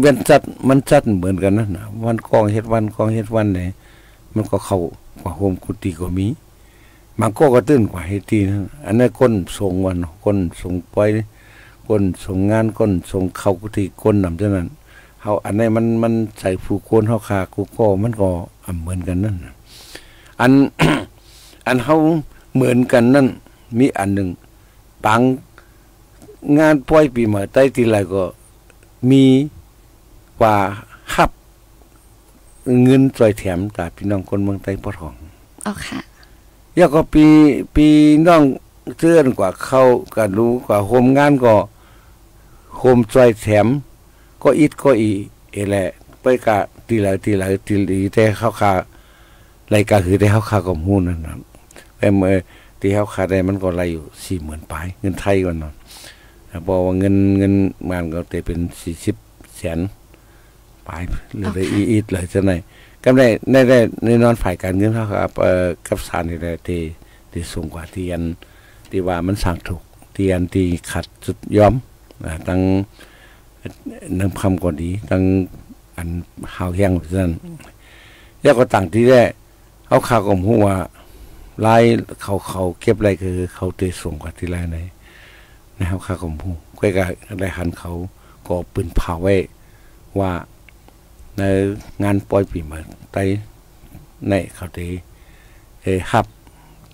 C: เว้นจัดมันจัดเหมือนกันนะนะวันกองเฮ็ดวันกองเฮ็ดวันไหนมันก็เข้ากว่าโฮมกุฏิก็มีบางก็ก็ตื่นกว่าเฮ็ดทีนะอันนั้นคนส่งวันคนส่งปล่อยคนส่งงานคนส่งเขากุฏิคนนำเท่านั้น เฮาอันนี้มันมันใส่ผู้คนเฮาคากูก็มันก็อ่ำเหมือนกันนั่นน่ะอันอันเฮาเหมือนกันนั่นมีอันหนึ่งบางงานปล่อยปีใหม่ใต้ทีไรก็มีว่าฮับ เงินจ่อยแถมตาพี่น้องคนเมืองไต้ปอทอง
B: อ๋อค่ะ
C: ยาก็ปีปีน้องเชื่อนกว่าเข้าก็รู้กว่าโฮมงานก็โฮมจ่อยแถม ก็อิดก็อีเอแหละไปกะทีหลายทีหลายทีหลีแต่เข้าคารายการคือได้เข้าคากับฮู้นั่นนะแต่เมื่อที่เข้าคาได้มันก็ไหลอยู่สี่หมื่นปลายเงินไทยก่อนเนาะบอกว่าเงินเงินมันก็แต่เป็นสี่สิบแสนปลายเลยอีอีดเลยจะไหนก็ได้ได้ได้ในนอนฝ่ายการเงินเขาครับเอ่อกับสารนี่แหละที่ที่สูงกว่าเที่อันที่ว่ามันสั่งถูกเที่อันที่ขัดจุดย้อมอ่าตั้ง นำคำก่อนดีตั้งอันหาวแห้งเพราะฉะนั้นแล้วก็ต่างที่ได้เอาข่าวกับหัวลายเขาเขาเก็บอะไรคือ เขาเตะส่งกว่าที่ไรไหนนะครับข่าวกับหูก็ก็ได้หันเขาก็ปืนเผาไว้ว่าในงานปล่อยปีใหม่ไตในเขาเตเอฮับ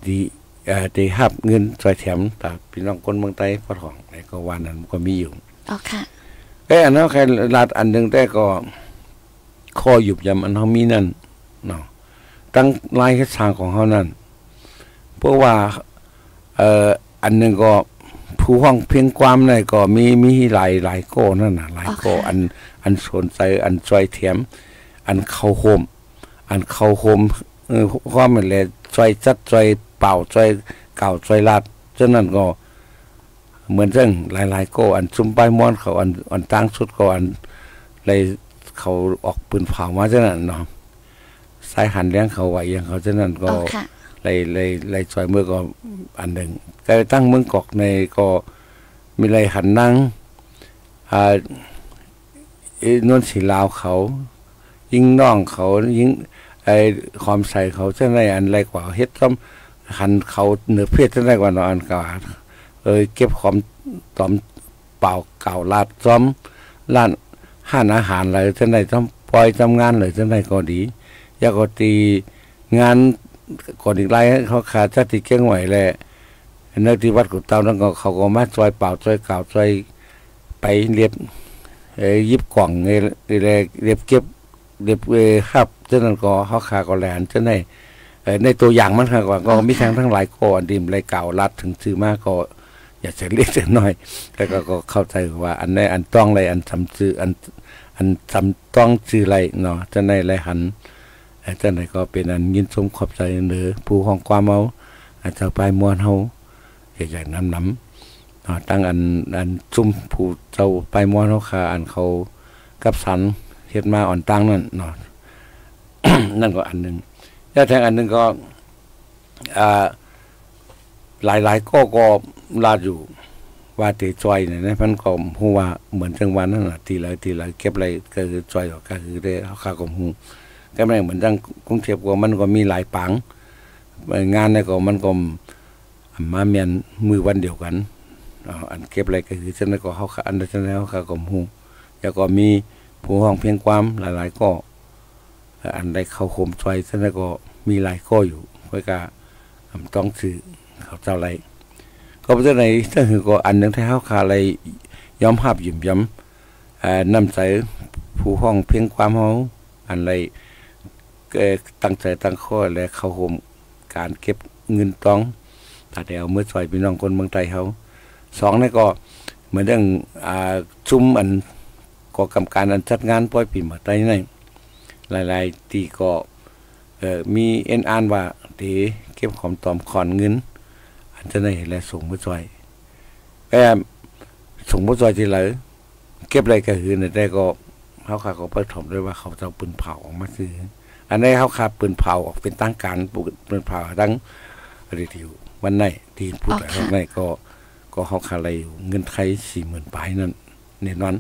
C: ดีเอ่อเตฮับเงินจอยแถมแต่พี่น้องคนเมืองไต้พอทองในก็ว่านั้นก็มีอยู่
B: อ๋อค่ะ
C: ไอ้อันนั้นใครลาดอันหนึ่งแต่ก็ข้อหยุบยำอันเขามีนั่นเนาะตั้งลายทางของเขานั่นเพราะว่าเอ่ออันหนึ่งก็ผู้ห้องเพียงความนั่นก็มีมีหลายหลายโก้นั่นน่ะหลายโก้
B: อ๋อค่ะ
C: อันอันสนใจอันจอยเทียม อันเข้าโฮมอันเข้าโฮมเออความมันแหละจอยจัดจอยเป่าจอยเก่าจอยลาดฉะนั้นก็ เหมือนเรื่องหลายๆโก้อันซุ่มป้ายม้อนเขาอันอันตั้งสุดก็อันเลยเขาออกปืนเผามาฉะนั้นเนาะสายหันเลี้ยงเขาไว้อยังเขาฉะนั้นก็
B: อ๋อค่ะ
C: เลยเลยเลยซอยเมื่อก็อันหนึ่งก็ตั้งเมืองกอกในก็มีเลยหันนั่งอ่าเอ้นวลสีลาวเขา ยิงน้องเขายิงไอ้ความใส่เขาจะได้อันไรกว่าเฮ็ดซ้ำหันเขาเหนือเพศจะได้กว่าเนาะอันกว่า เอ้ยเก็บความตอมเปล่าเก่าลาดซ้อมร้านห้านอาหารอะไรจะได้ต้องปล่อยทำงานเลยจะได้ก็ดีอยากตีงานก่อนอีกไรเขาขาดชาติเก้งไหวแหละในที่วัดกุฎเตานั่นก็เขาก็มาซอยเปล่าซอยเก่าซอยไปเรียบเอยิบกล่องเอ่อเรียบเรียบเก็บเรียบเอ่อครับเจ้านั้นก็เขาขาก็แหลนเจ้าในในตัวอย่างมันค่ะว่าก็มีทั้งทั้งหลายก็อันดิมไรเก่ารัดถึงซื้อมาก็ อย่ากจะเรียกแต่น้อยแต่ก็ก็เข้าใจว่าอันไหนอันต้องอะไรอันสำซื้ออันอันสำต้องซื้ออะไรเนาะเจ้าในไรหันอาจารย์ไหนก็เป็นอันยินสมขอบใจเนือผู้ห้องความเอาอาจจะไปมวนเฮาใหญ่ๆน้ำน้ำเนาะตั้งอันอันซุ่มผู้เจ้าไปมวนเฮาค่ะอันเขากับสันเฮ็ดมาอ่อนตั้งนั่นเนาะนั่นก็อันหนึ่งแล้วแทงอันหนึ่งก็อ่าหลายๆก็ก็ ลาดอยู่ว่าตีจอยเนี่ยนะมันก็ฮู้ว่าเหมือนจังหวันนั่นน่ะทีละทีละเก็บอะไรก็คือจอยก็คือได้เฮาค่าก็ฮู้ก็ไม่เหมือนทางกรุงเทพก็มันก็มีหลายปังงานเนี่ยก็มันก็มาเมียนมือวันเดียวกันอันเก็บอะไรก็คือฉะนั้นก็เขาอันนั้นฉะนั้นเขาก็ฮู้แล้วก็มีผู้ห้องเพียงความหลาย ๆ ก็ อันใดเข้าคมซอยฉะนั้นก็มีหลายข้ออยู่ไว้ก็อำต้องซื้อเขาเจ้าไร ก็เพราะฉะนั้นถ้าคือก็อันหนึงที่เขาขาอะไรยอมรับยิ้มย้ำเอ่อนำใจผู้ห้องเพียงความเฮาอันไรตั้งใจตั้งข้อและเข้าโฮมการเก็บเงินต้องถ้าได้เอาเมื่อซอยพี่น้องคนเมืองไทยเขาสองนี่ก็เหมือนเรื่องอ่าชุมอันก่อกำการอันจัดงานปล่อยปีมาไต้ในหลายๆตีก็มีเอ็นอ่านว่าเตเก็บของตอมขอนเงิน อันจะได้และส่งมาจอยแอบส่งมาจอยที่ไหนเก็บอะไรก็หือในได้ก็เขาขาก็ไปถมด้วยว่าเขาจะเอาปืนเผาออกมาซื้ออันนี้เขาขาปืนเผาออกเป็นตั้งการปืนเผาตั้งอะไรที่วันไหนที่พูดอะไรไหนก็ ก็เขาขาอะไรอยู่เงินไทยสี่หมื่นปลายนั่นเน่นอน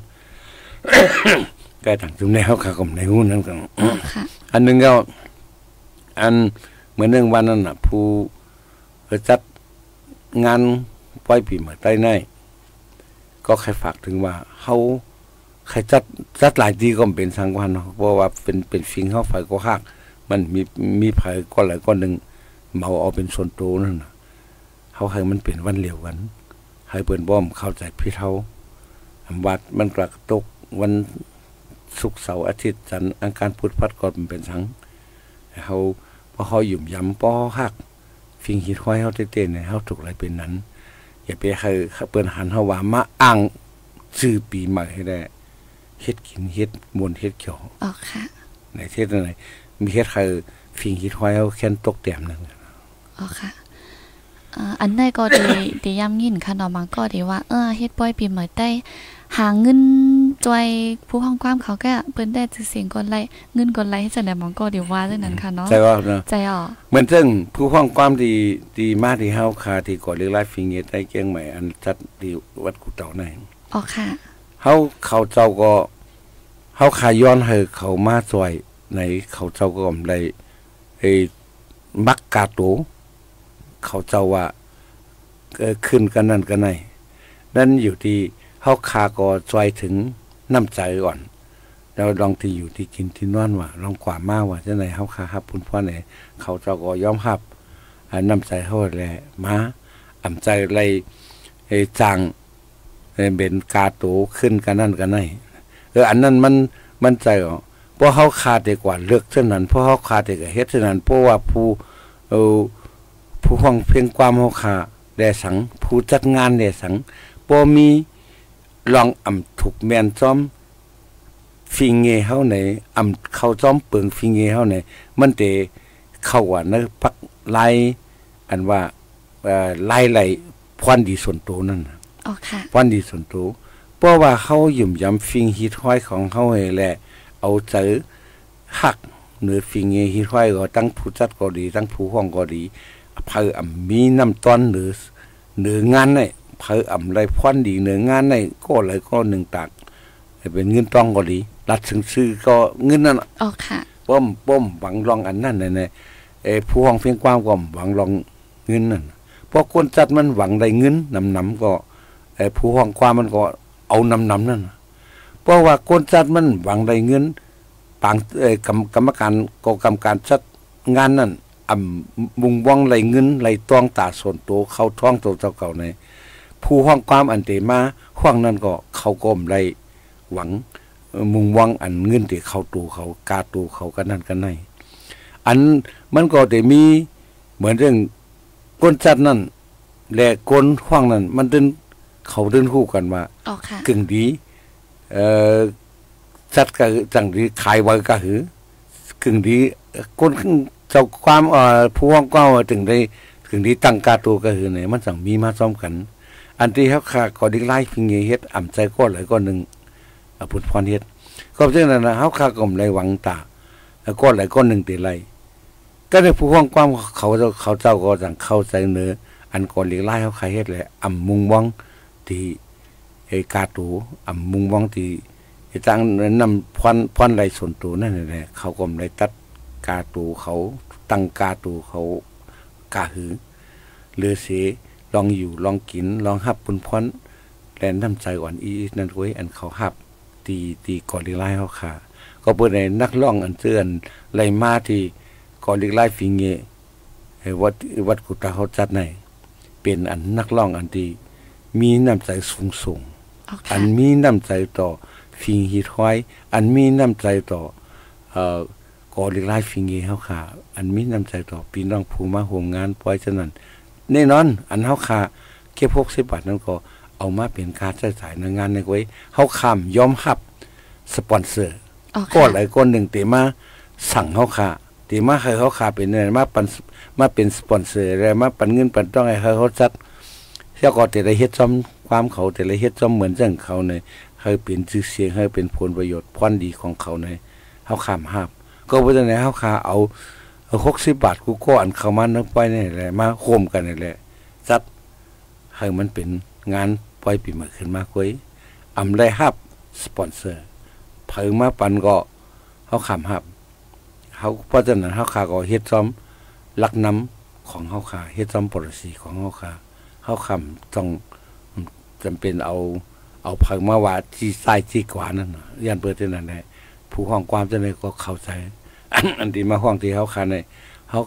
C: ก็ต่างจุ่มในเขาขากับในหุ้นนั่นก็
B: ค่ะ
C: อันหนึงก็ อันเหมือนเรื่องวันนั้นน่ะ ผู้จัด งานปล่อยปีใหม่ใต้ในก็ใครฝากถึงว่าเขาใครจัดจัดหลายทีก็เป็นสังวันเนาะเพราะว่าเป็นเป็นฟิงเข้าไฟก็หักมันมีมีไผก็หลายก็หนึ่งเมาเอาเป็นส่วนตัวนั่นนะเขาให้มันเป็นวันเหลียวกันให้เปิ่นบ้อมเข้าใจพี่เท่าวัดมันกระตกวันศุกร์เสาร์อาทิตย์จันทร์อังคารพุธพัดก็มันเป็นสังเขาพอเขาหยุ่มยำป้อหัก ฟิงหิดห้อยเขาเต้นๆเนี่ยเขาถูกอะไรเป็นนั้น อย่าไปให้เปิ้นหันเฮาว่ามาอ้างชื่อปีใหม่ให้ได้เฮ็ดกินเฮ็ดมวนเฮ็ดเขียว
B: อ๋อค่ะ
C: ในเทศไหนมีเฮ็ดคือฟิงหิดห้อยเขาแค่นตกแต้มนั่น
B: อ๋อค่ะอ่าอันไหนก็ดีดีย้ำยินค่ะเนาะมันก็ดีว่าเออเฮ็ดปล่อยปีใหม่ได้หาเงิน จอยผู้ห้องความเขาก็เปิ้นได้ชื่อเสียงกดไลค์เงินกดไลค์ให้จังได๋มันก็ดีว่าจังนั้นค่ะเนาะ
C: ใช่ว่าเนาะ
B: ใจอ๋อ
C: เหมือนซึ่งผู้ห้องความดีดีมากที่เฮาคาที่ก่อเรียกไล่ฟิงเฮ็ดได้เกียงใหม่อันจัดดีวัดกุเต่าใน
B: อ๋อค่ะ
C: เฮาเขาเจ้าก็เฮาขายย้อนให้เขามาซอยในเขาเจ้าก็บ่ได้ไอ้มักกาโตเขาเจ้าว่าเอ่อขึ้นกันนั่นกันไหนนั่นอยู่ที่เฮาคาก็ซอยถึง น้ำใจก่อนแล้วลองที่อยู่ที่กินที่นอนว่าลองกว่ามาว่าจังไดเฮาคาครับคุณพ่อไหนเขาเจ้าก็ยอมรับอันน้ำใจเฮาแหละมาอำใจไรไอ้จางเอ่อเป็นกาโตขึ้นกันนั่นกันไหนเอออันนั้นมันมันใจอ๋อเพราะเขาขาดดีกว่าเลือกเท่านั้นเพราะเขาขาดดีกว่าเฮ็ดเท่านั้นเพราะว่าผู้เออผู้ห้องเพียงความเขาขาแด่สัง ผู้จัดงานแด่สังบ่มี ลองอำถูกแม่นซ้อมฟิงเงเฮาไหนอำเข้าซ้อมเปิงฟิงเงเฮาไหนมันเตเข้าว่าในพักไล่อันว่าเอ่อไล่ไหลพรดีส่วนตัวนั่นน่ะ
B: อ๋อค่ะ
C: วันดีส่วนตัวเพราะว่าเขาหยุ่มยำฟิงฮิตห้อยของเขาให้แหละ เอาเจอหักเหนือฟิงเงฮิตห้อยก็ตั้งผู้จัดก็ดี ตั้งผู้ห้องก็ดีเพออ่ำมีน้ำต้นหรือเหนืองานเนี่ย เพออ่ำไรพอนดีเหนืองานเนี่ยก็เลยก็หนึ่งตักให้เป็นเงินต้องก็ดี รัดถึงซื้อก็เงินนั่นน่ะ
B: อ๋อค่ะ
C: ป้อมป้อมหวังรองอันนั้นน่ะเนี่ยเออผู้ห้องเพียงกว้างก็หวังรองเงินนั่นเพราะคนจัดมันหวังได้เงินนำนำๆก็ไอ้ผู้ห้องความมันก็เอานำนำนั่นน่ะเพราะว่าคนจัดมันหวังได้เงินปางเอ่อกรรมกรรมการกกรรมการจัดงานนั่นอ่ำมุงว่องไหลเงินไหลต้องตาส่วนตัวเข้าท้องตัวเจ้าเก่าใน ผู้ห้องความอันเตมาห้องนั้นก็เขาก็มไหลหวังเอ่อมุงว่องอันเงินที่เข้าตูเขากาตูเขากันนั่นกันในอันมันก็ได้มีเหมือนเรื่องคนจัดนั่นและคนห้องนั้น มันเดินเขาเดินคู่กันว่า
B: อ๋อค่ะ
C: กึ่งดี เอ่อจัดก็จังดีขายไว้ก็หือกึ่งดีเอ่อคนเจ้าความเอ่อผู้ว่างก็ถึงได้ถึงดีตั้งกาตัวก็หือเนี่ยมันสั่งมีมาซ้อมกัน อันที่เขาขาก็ไดิ้ไล่พิงเฮ็ดอ่ำใจก็หลายก็หนึ่งอะพุทธพรเฮ็ดก็เช่นนั้นนะเขาขาก็ไม่ได้หวังตาแล้วก็หลายก็หนึ่งตีไล่ก็ได้ผู้ว่างความเขาเจ้าเขาเจ้าก็สั่งเข้าใจเนื้ออันก่อนเลี้ไล่เขาใครเฮ็ดแหละอ่ำมุงว่องที่ไอกาตูอ่ำมุงวังที่ไอ้ตั้งนำพรพรไรส่วนตัวนั่นแหละเขาก็เลยตัดกาตูเขาตั้งกาตูเขากาหือเลือเส ลองอยู่ลองกินลองหับปุนพรแลนน้ำใจอ่อนอีนั่นไว้อันเขาหับ ตีตีก่อนลีไล่เขาขาก็เปิดในนักร้องอันเตือนไรมาที่ก่อนลีไล่ฟิงเงไอ้วัดวัดกุตาเขาจัดในเป็นอันนักร้องอันที่มีน้ำใจสูงส่ง
B: อ๋อ
C: อั
B: ค่ะ
C: นมีน้ำใจต่อฟิงฮีทอย อันมีน้ำใจต่อเอ่อกอลิกไลฟิงเงเฮาค่ะ อันมีน้ำใจต่อพี่น้องผู้มาร่วมงานปล่อยฉะนั้น แน่นอน อันเฮาค่ะเก็บ60บาทนั้นก็เอามาเป็นการใช้จ่ายในงานในไว้เฮาค้ำยอมรับสปอนเซอร์
B: อ๋อ
C: ก็
B: ค่ะ
C: หลายคนหนึ่งตีมาสั่งเฮาค่าตีมาให้เขาค่าเป็นเงินมาปันมาเป็นสปอนเซอร์แล้วมาปันเงินปันต้องให้เขาเขาจัดเจ้าก็แต่ละเฮ็ดซ้อมความเขาแต่ละเฮ็ดซ้อมเหมือนจังเขาในให้เป็นชื่อเสียงให้เป็นผลประโยชน์พรดีของเขาในเฮาค้ำหับก็บ่ได้ไหนเฮาค่าเอา เอา60บาทกูก็อันเข้ามานึกไปนี่แหละมาโคมกันนี่แหละจัดให้มันเป็นงานปล่อยปีใหม่ขึ้นมาคุยอำได้รับสปอนเซอร์เพิ่มาปันก็เขาขำหับเขาเพราะฉะนั้นเขาขาก็เฮ็ดซ้อมลักน้ำของเขาขาเฮ็ดซ้อมปรสีของเขาขาเขาขำต้องจำเป็นเอาเอาเพิ่มาว่าที่ใต้ที่กว่านั่นน่ะยันเปิดที่นั่นแหละผู้ห้องความจะไหนก็เข้าใจ อันอันที่มาห้องที่เขาขาในเขา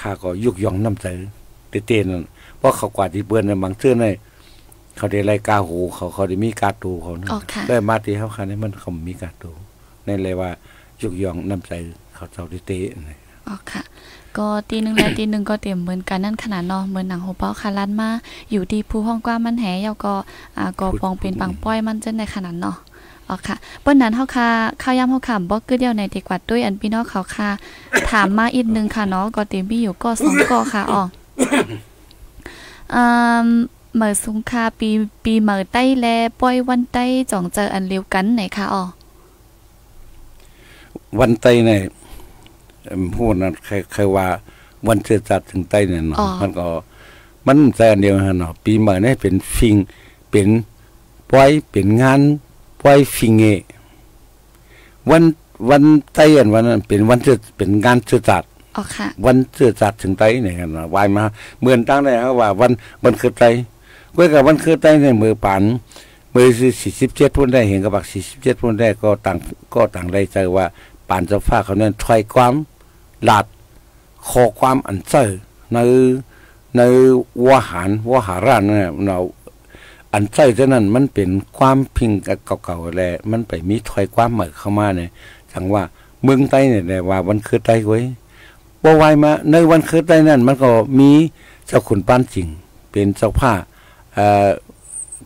C: ขาก็ยุกยองน้ำใจเต้นๆนั่นเพราะเขากว่าที่เปิ้นน่ะบางเทื่อในเขาได้รายการหู เขาเขาได้มีการดูเขานะ
B: อ๋อค่ะ
C: ได้มาที่เขาคันนี้มันเขามีการดูในเลยว่ายุกยองน้ำใจเขาเจ้าที่เตะนี่
B: อ๋อค่ะก็ตีหนึ่งและตีหนึ่งก็เตรียมเหมือนกันนั่นขนาดเนาะเหมือนหนังโฮเป้าคารันมาอยู่ดีผู้ห้องกว้างมันแหยาวก็อ่าก็ปองเป็นปังป้อยมันเจนในขนาดเนาะ อ๋อค่ะเปิ้นนั้นเฮาค่ะข้าวยำเฮาค่ะบ่คือเดียวในดีกว่าด้วยอันพี่น้องเขาค่ะ ถามมาอีกนึงค่ะเนาะก็เต็มมีอยู่ก็สองก็ค่ะอ๋ออืมเหมือสุงคาปีปีเหมือใต้แลป้อยวันใต้จ่องเจออันเร็วกันไหนค่ะอ๋อ
C: วันไตเนี่ยเอิ่มพูดนั้นใครใครว่าวันเชื่อจัดถึงไตเนี่ยเนาะ
B: อ๋อ
C: มันก็ มันแต่อันเดียวกันเนาะปีใหม่เนี่ยเป็นฟิงเป็นปล่อยเป็นงาน ปล่อยฟิงเงวันวันไตอันวันนั้นเป็นวันเชื่อเป็นงานเชื่อจัด
B: อ๋อค่ะ
C: วันเสื้อจัดถึงไตเนี่ยกันนะวายมาเหมือนตั้งได้ครับว่า วันวันคือไตเว้ยกับวันคือไตในมือปานมือสี่สิบเจ็ดพุ่นได้เห็นกับบักสี่สิบเจ็ดพุ่นได้ก็ต่างก็ต่างได้ใจว่าปานเจ้าฟ้าเขานั้นถอยความหลาดขอความอันเซอร์ในในวหารวหาราเนี่ยเรา อันเซอร์เท่านั้นมันเป็นความพิงกับเก่าๆแหละมันไปมีถอยความเหมือเข้ามาเนี่ยจังว่าเมืองไต้เนี่ยแหละว่าวันคือไต้ไว้ยว่าไวมา ในวันคืนได้นั่น มันก็มีเจ้าขุนป้านจริง เป็นเจ้าผ้าเอ่อ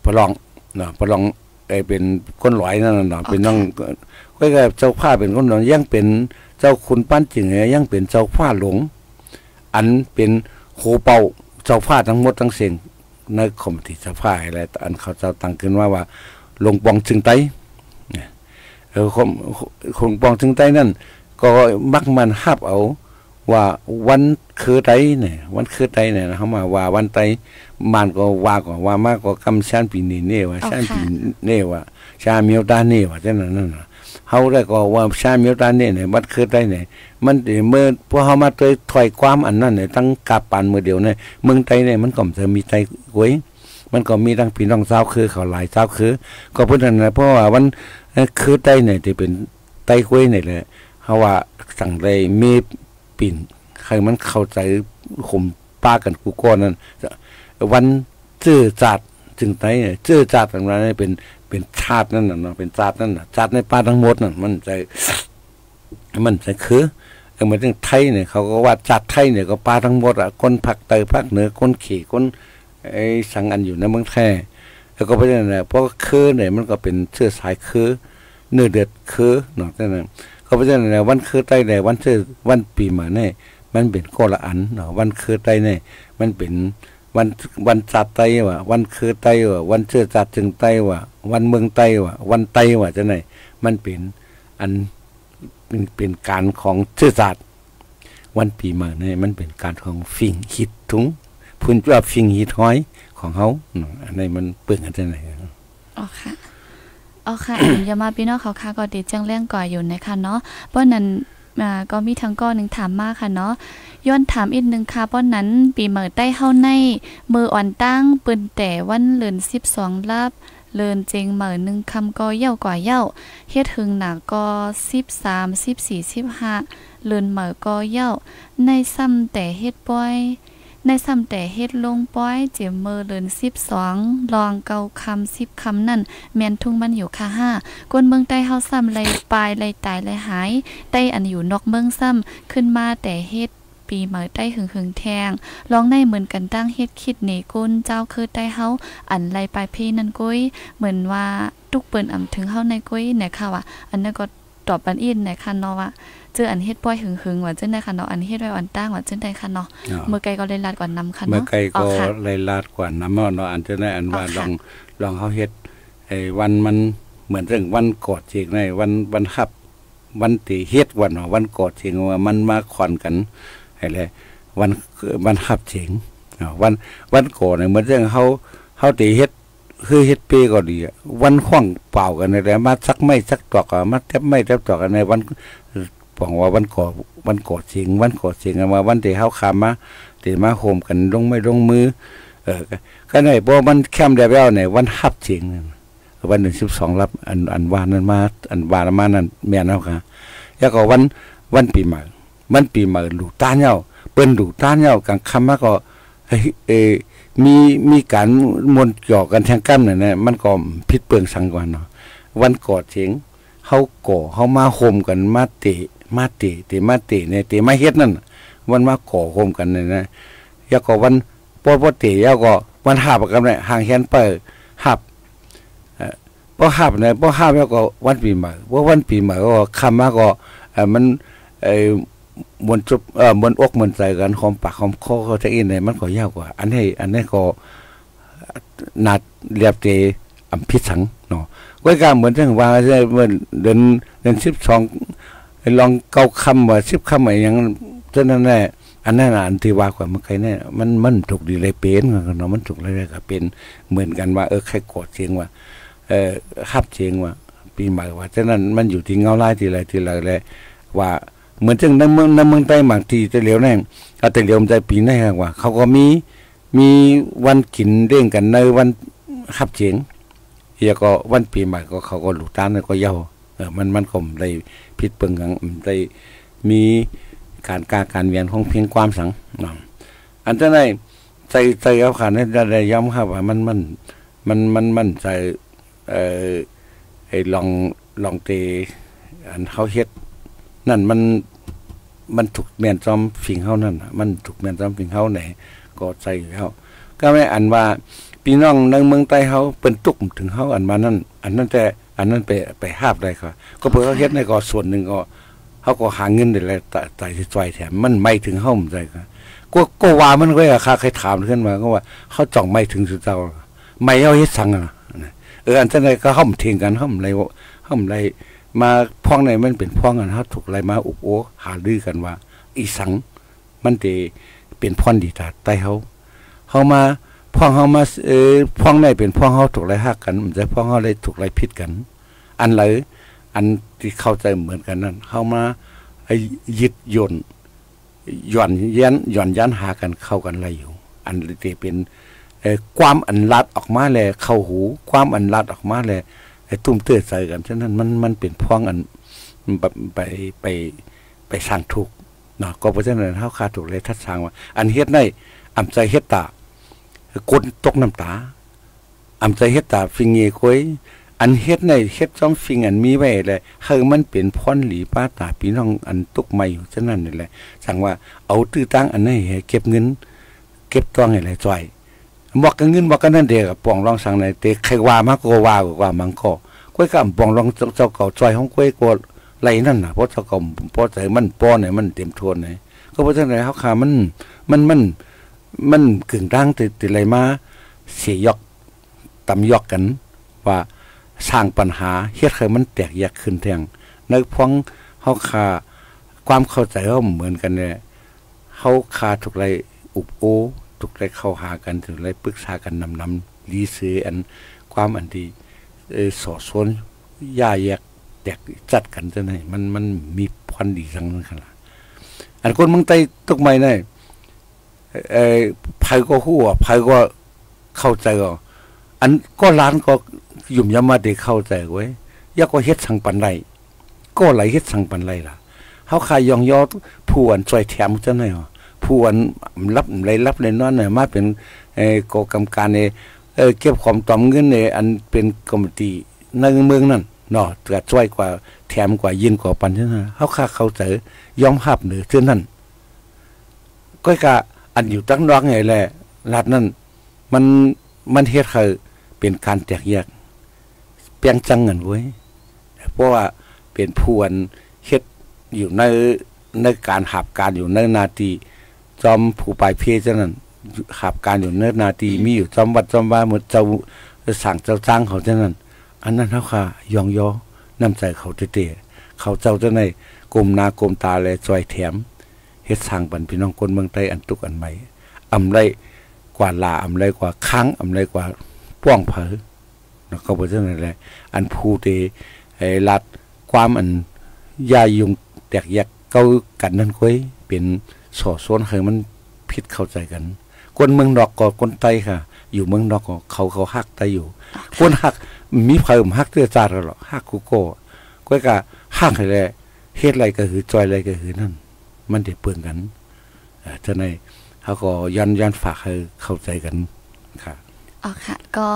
C: ประลองเนาะประลองไอเป็นคนหลอยนั่นน่ะเนาะเป็นน้องก็ก็เจ้าผ้าเป็นคนหลอยยังเป็นเจ้าขุนป้านจริงเนี่ยยังเป็นเจ้าผ้าหลง อันเป็นโคเป่าเจ้าผ้าทั้งหมดทั้งเสียง ในคอมมิตี้เจ้าผ้าอะไรอันเขาเจ้าตั้งขึ้นว่าว่าลงปองจึงไตเนี่ยเออคงคงปองจึงไตนั่นก็มักมันฮับเอา ว่าวันคือไตเนี่ยวันคือไตเนี่ยเขามาว่าวันไตมันก็ว่าก็ว่ามากก็กำชันปีนี้เนี่ยว่า
B: อ๋อ
C: ชัน
B: ค่ะ
C: ปีเนี่ยว่าชาเมียวตาเนี่ยว่าจังนั้นน่ะ เฮาได้ก็ว่าชาเมียวตาเนี่ยเนี่ยวันคือไตเนี่ยมันเดเมื่อพวกเฮามาเตยถอยความอันนั้นเนี่ยตั้งกาปานมือเดียวเนี่ยเมืองไตเนี่ยมันก็จะมีไตกวยมันก็มีทั้งพี่น้องชาวคือเขาหลายชาวคือ ก็เพราะฉะนั้นะเพราะว่าวันคือไตเนี่ยที่เป็นไตกวยเนี่ยแหละเฮาว่าสั่งได้มีปิ่นใครมันเข้าใจข่มป้ากันกูก้อนนั้นวันเจื้อจัดจึงไตเนี่ยเจื้อจัดอะไรนี่เป็น เป็นชาตินั่นน่ะเนาะเป็นชาตินั่นน่ะชาติในป้าทั้งหมดนั่นมันใจมันใจคือเออเหมือนถึงไทยเนี่ยเขาก็ว่าจัดไทยเนี่ยก็ป้าทั้งหมดอะคนภาคใต้ภาคเหนือคนขี่คนไอ้สังอันอยู่ในเมืองแท้แล้วก็เพราะนั้นน่ะเพราะคือเนี่ยมันก็เป็นเชื้อสายคือเนื้อเดือดคือเนาะนั่นน่ะก็เพราะฉะนั้นแล้ววันคือไตเนี่ยวันคือวันปีใหม่เนี่ยมันเป็นโกละอันเนาะวันคือไตเนี่ยมันเป็น วันวันจัดไตว่ะวันคือไตว่ะวันเชื่อจัดจึงไตว่ะวันเมืองไตว่ะวันไตว่ะจะไหนมันเป็นอันเป็นเป็นการของเชื่อจัดวันปีใหม่เนี่ยมันเป็นการของฟิงหิดทุงพุ่นว่าฟิงหิดห้อยของเขาอันนี้มันเปิ่งกันจะไหน
B: อ๋อค่ะอ๋อค่ะอันยามาพี่น้องเขาค่ะก็ติดจังเรื่องก่อยอยู่นะคะเนาะเพราะนั้น ก็มีทั้งก้อนหนึ่งถามมากค่ะเนาะย้อนถามอีกหนึ่งค่ะป้อนนั้น ปีเหมือใต้เฮาในมืออ่อนตั้งปืนแต่วันเลือน12ลับเลินเจงเหมือหนึ่งคำก็เย่ากว่าเย่าเฮ็ดถึงหนาก็13 14 15เลินเหมือก็เย่าในซ้ำแต่เฮ็ดป้อย ในซ้ำแต่เฮ็ดลงป้อยเจียมเมือเลิน12ลองเกาคำ10คำนั่นแม่นทุ่งมันอยู่ค่ะห้ากวนเมืองใต้เฮาซ้ำไรปลายไรตายไรหายใต้อันอยู่นอกเมืองซ้ำขึ้นมาแต่เฮ็ดปีเหมือใต้หึงหึงแทงร้องในเหมือนกันตั้งเฮ็ดคิดเนก้นเจ้าคือใต้เฮาอันไลปลายเพนั่นกุ้ยเหมือนว่าตุกเปิ้นอำถึงเฮาในกุ้ยเนี่ยค่ะว่าอันนั้นก็ตอบปันอินในคันเนาะว่า เจออันเฮ็ดป้อยหึงหึงว่าจังได๋ค่ะเนาะอันเฮ็ดไว้อันตั้งว่าจังได๋ค่ะเนาะเมื่อไกลก็เลยลาดกว่านำค่ะเนาะ
C: เมื่อไกลก็เลยลาดกว่านำเนาะอันจะได้อันว่าลองลองเฮาเฮ็ดไอ้วันมันเหมือนเรื่องวันกอดจริงในวันวันฮับ วันตีเฮ็ดวันวันกอดจริงว่ามันมาขอนกันอะไรวันวันฮับจริงวันวันก่อนเนี่ยเหมือนเรื่องเฮาเฮาตีเฮ็ดคือเฮ็ดปีก็ดีวันขว้างเปล่ากันเลยมาสักไม่สักตอกมาแทบไม่แทบตอกกันในวัน บอกว่าวันก่อวันก่อจริงวันก่อจริงมาวันที่เฮาคามาที่มาโฮมกันลงไม่ลงมือ เออก็ไหนบ่มันแคมได้แล้วในวันฮับจริงวันหนึ่งสิบสองรับอันอันวานนั้นมา อันวานมานั้นแม่นเอาค่ะแล้วก็วันวันปีใหม่วันปีใหม่หลูต้านเนาเปิ้นหลูต้านเนากลางค่ำมาก็เอมีมีการมนหยอกกันแทงกั้นเนี่ยมันก็ผิดเปลืองสังกวนเนาะวันกอดเสียงเฮาก่อเฮามาโฮมกันมาเตะ มาตะเตะมาตะเนี่ยตะมาเฮ็ดนั่นวันมาก่อโฮมกันเนี่ยนะยาก็วันปอปอเตะยาก็วันหาบกันเนี่ยห่างแขนเปิดหับพอหับเนี่ยพอหับแล้วก็วันปีใหม่ว่าวันปีใหม่ก็คำมาก็เออมันเออมวนจุบเอ่อมวนอกมวนใจกันหอมปากหอมคอเขาจะอินเนี่ยมันก็ยากกว่า อันนี้อันนี้ก็นัดเรียบเตอำพิษสังเนาะก็การเหมือนที่ว่าเหมือนเดือนเดือนสิบสอง ลองเกาคำว่าสิบคำอะไรอย่างเท่านั้นแหละอันนั้นอันที่ว่ากว่ามันใครเนี่ยมันมันถูกดีเลยเป็นเนาะมันถูกเลยก็เป็นเหมือนกันว่า เออใครกดเสียงว่าเออขับเสียงว่าปีใหม่ว่าฉะนั้นมันอยู่ที่เงาไล่ที่ไรที่ไรเลยว่าเหมือนจังในเมืองในเมืองใต้บางทีจะเหลียวแน่เอาแต่เหลียวใจปีนั่นว่า เขาก็มีมีวันกินเร่งกันในวันขับเฉียงเฮียก็วันปีใหม่ก็เขาก็หลูกตาลก็เย้าเออมันมันก็ได้พิษเปิงกันได้มีการการการเวียนของเพียงความสังนอันนั้นใจใจเอาขาดนี่ได้ย้ำครับว่ามันมันมันมันมันใจเออไอ้ลองลองเตอันเขาเฮ็ด นั่นมันมันถูกเมียนจอมฝิงเฮานั่นมันถูกเมียนจอมฝิงเฮาไหนก็ใจเฮาก็ไม่อันว่าพี่น้องในเมืองใต้เฮาเป็นตุกถึงเฮาอันมานั่น อันนั้นแต่ อันนั้นไปไปห้าบได้ครับก็เพื่อเขาเฮ็ดในก็ส่วนหนึ่งก็เขาก็หาเงินได้แล้วแต่ใจแถมมันไม่ถึงเฮาใจครับก็ก็ว่ามันก็ค่าใครถามขึ้นมาก็ว่าเขาจ่องไม่ถึงสุดเจ้าไม่เอาเฮ็ดสังอะเอออันนั้นก็ห้อมทิ้งกันห้อมไรห้อมไรมาพ้องในมันเป็นพ้องกันเขาถูกอะไรมาอุบโอหาลือกันว่า อีสัง มันเตเป็นพ้อนดีตาใต้เขาเขามาพ้องเขามาเออพ้องในเป็นพ้องเขาถูกไรหักกันมันจะพ้องเขาเลยถูกไรผิดกัน อันเลยอันที่เข้าใจเหมือนกันนั่นเข้ามายึดยนหย่อนยันหย่อนยันหากันเข้ากันอะไรอยู่ อันเตเป็นความอันลัดออกมาเลยเข้าหู ความอันลัดออกมาเลยไอ้ตุ้มเตื้อใส่กันฉะนั้นมันมันเป็นพ้องอันไปไปไปสร้างทุกเนาะก็เพราะฉะนั้นเฮาคาถูกเลยทัดสร้างว่าอันเฮ็ดในอำใจเฮ็ดตากดตกน้ำตาอำใจเฮ็ดตาฟิงเงยคอย อันเฮ็ดในเฮ็ดจอมฟิงอันมีไว้เลยเฮามันเป็นพรหลีป้าตาพี่น้องอันตุกใหม่อยู่ฉะนั้นนี่แหละสั่งว่าเอาตื้อตั้งอันนี้ให้เก็บเงิน เก็บต้องให้หลายจ่อยบอกกันเงินบอกกันนั่นเด็กปองรองสั่งในเตะใครว่ามากก็ว่ากว่ามังก็ก้อยกับปองรองเจ้าเก่าจอยของก้อยกวไรนั่นน่ะเพราะเจ้าเก่าเพราะใจมันป้อนเนี่ยมันเต็มทวนเลยก็เพราะฉะนั้นเขาขามันมันมันมันกึ่งร่างติดติอะไรมาเสียยอกตำยอกกันว่า สร้างปัญหาเฮ็ดให้มันแตกแยกขึ้นแทงในพวงเขาขาความเข้าใจเขาเหมือนกันเนี่ยเขาขาทุกไรอุบโอทุกได้เข้าหากันถึงได้ปรึกษากันนำนำรีเสืออันความอันที่สอดซนย่าแยกแตกจัดกันจะไหนมันมันมีพรดีทั้งนั้นขนาดอันคนเมืองใต้ตกไม่ได้เออภัยก็หัวภัยก็เข้าใจก็อันก็ร้านก็ ยุ่มยามาได้เข้าใจไว้ยาก็เฮ็ดสังปันไรก็ไหลเฮ็ดสังปันไรล่ะเฮาขายยองยอผู้อันช่วยแถมจังไหนอ๋อผู้อันรับเลรับเลยนอนนี่ยมาเป็นเออกกรรมการเนี่ยเออเก็บความตอมเงินเนี่ยอันเป็นกรรมตีในเมืองนั่นเนาะจะช่วยกว่าแถมกว่ายินกว่าปันเท่านั้นเขาค่าเขาเจอยอมหับหรือเท่านั้นก็กะอันอยู่ตั้งนอกไงแหละรัฐนั้นมันมันเฮ็ดให้เป็นการแตกแยก เปียงจังเงินไว้เพราะว่าเป็นผู้อันเฮ็ดอยู่ในในการหับการอยู่ในนาทีจอมผู้ปลายเพศนั้นหับการอยู่ในนาทีมีอยู่จอมวัดจอมว่าเหมือนเจ้าสั่งเจ้าจ้างเขาเท่านั้น อันนั้นเท่าค่ะยองยอน้ำใจเขาเตะเขาเจ้าเจ้าในกลมนากลมตาและจอยแถมเฮ็ดสร้างบันพี่น้องคนเมืองไทยอันตุกอันใหม่อำไรกว่าลาอำไรกว่าค้างอำไรกว่าป้องเผอ เนาะก็บ่เท่านั้นแหละอันผู้เตไอ้รัดความอันยายุงแตกแยกเก้ากันนั่นค่อยเป็นสอซ้อนให้มันผิดเข้าใจกัน คนเมืองนอกก็คนไต้ค่ะ อยู่เมืองนอกก็เขาเขาฮักไตอยู่ คนฮักมีเพิ่มฮักเตื้อจาหรอกฮักกูโก้ก็ก็ฮักให้แลเฮ็ดอะไรก็คือจอยอะไรก็คือนั่น มันได้เปลือนกันอ่าฉะนั้นเขาก็ย้อนย้อนฝากให้เข้าใจกันค่ะ
B: อ๋อค่ะ ก็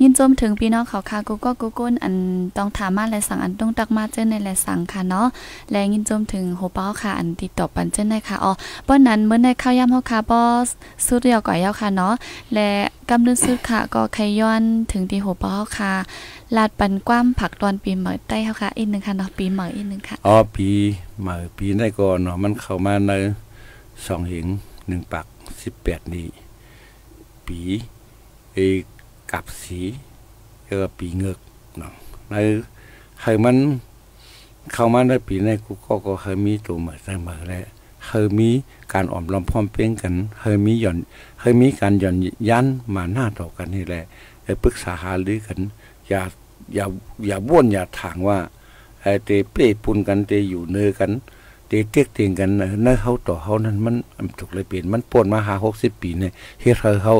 B: ยินจมถึงพี่น้องเขาค่ะกูก็กูก้นอันต้องถามมาและสั่งอันต้องตักมาเจ้าในและสั่งค่ะเนาะและยินจมถึงโหเป้าค่ะ อันติดต่อปันเจ้าในค่ะอ๋อป้อนนั้นเมื่อในข้าวย่ำเฮาค่ะบอสสุดเดียวก่อยยาค่ะเนาะและกำนึงสุดค่ะ ก็ใครย้อนถึงที่โหเป้าค่ะลาดปันกว้ามผักตอนปีใหม่ใต้เฮาค่ะอีกหนึ่งค่ะเนาะปีใหม่อีกหนึ่งค่ะ
C: อ๋อปีใหม่ปีในก่อนเนาะมันเข้ามาในสองเหงหนึ่งปักสิบแปดนี้ปี เอกับสีเรียกว่าปีเงือกเนาะในให้มันเข้ามาในปีในกูก็ก็เคยมีตัวใหม่ใส่มาแล้วเคยมีการอ่อมรอมพร้อมเพรียงกันเคยมีหย่อนเคยมีการหย่อนยันมาหน้าต่อกันนี่แหละไปปรึกษาหารือกัน อย่าอย่าอย่าบ้วนอย่าถางว่าไอ้เตเปรปุนกันเตอยู่เนอกันเตเตียกเตียงกันเนอเขาต่อเขานั้นมันถูกเลยเปลี่ยนมันปวนมาหาหกสิบปีเนี่ยเฮ็ดให้เขา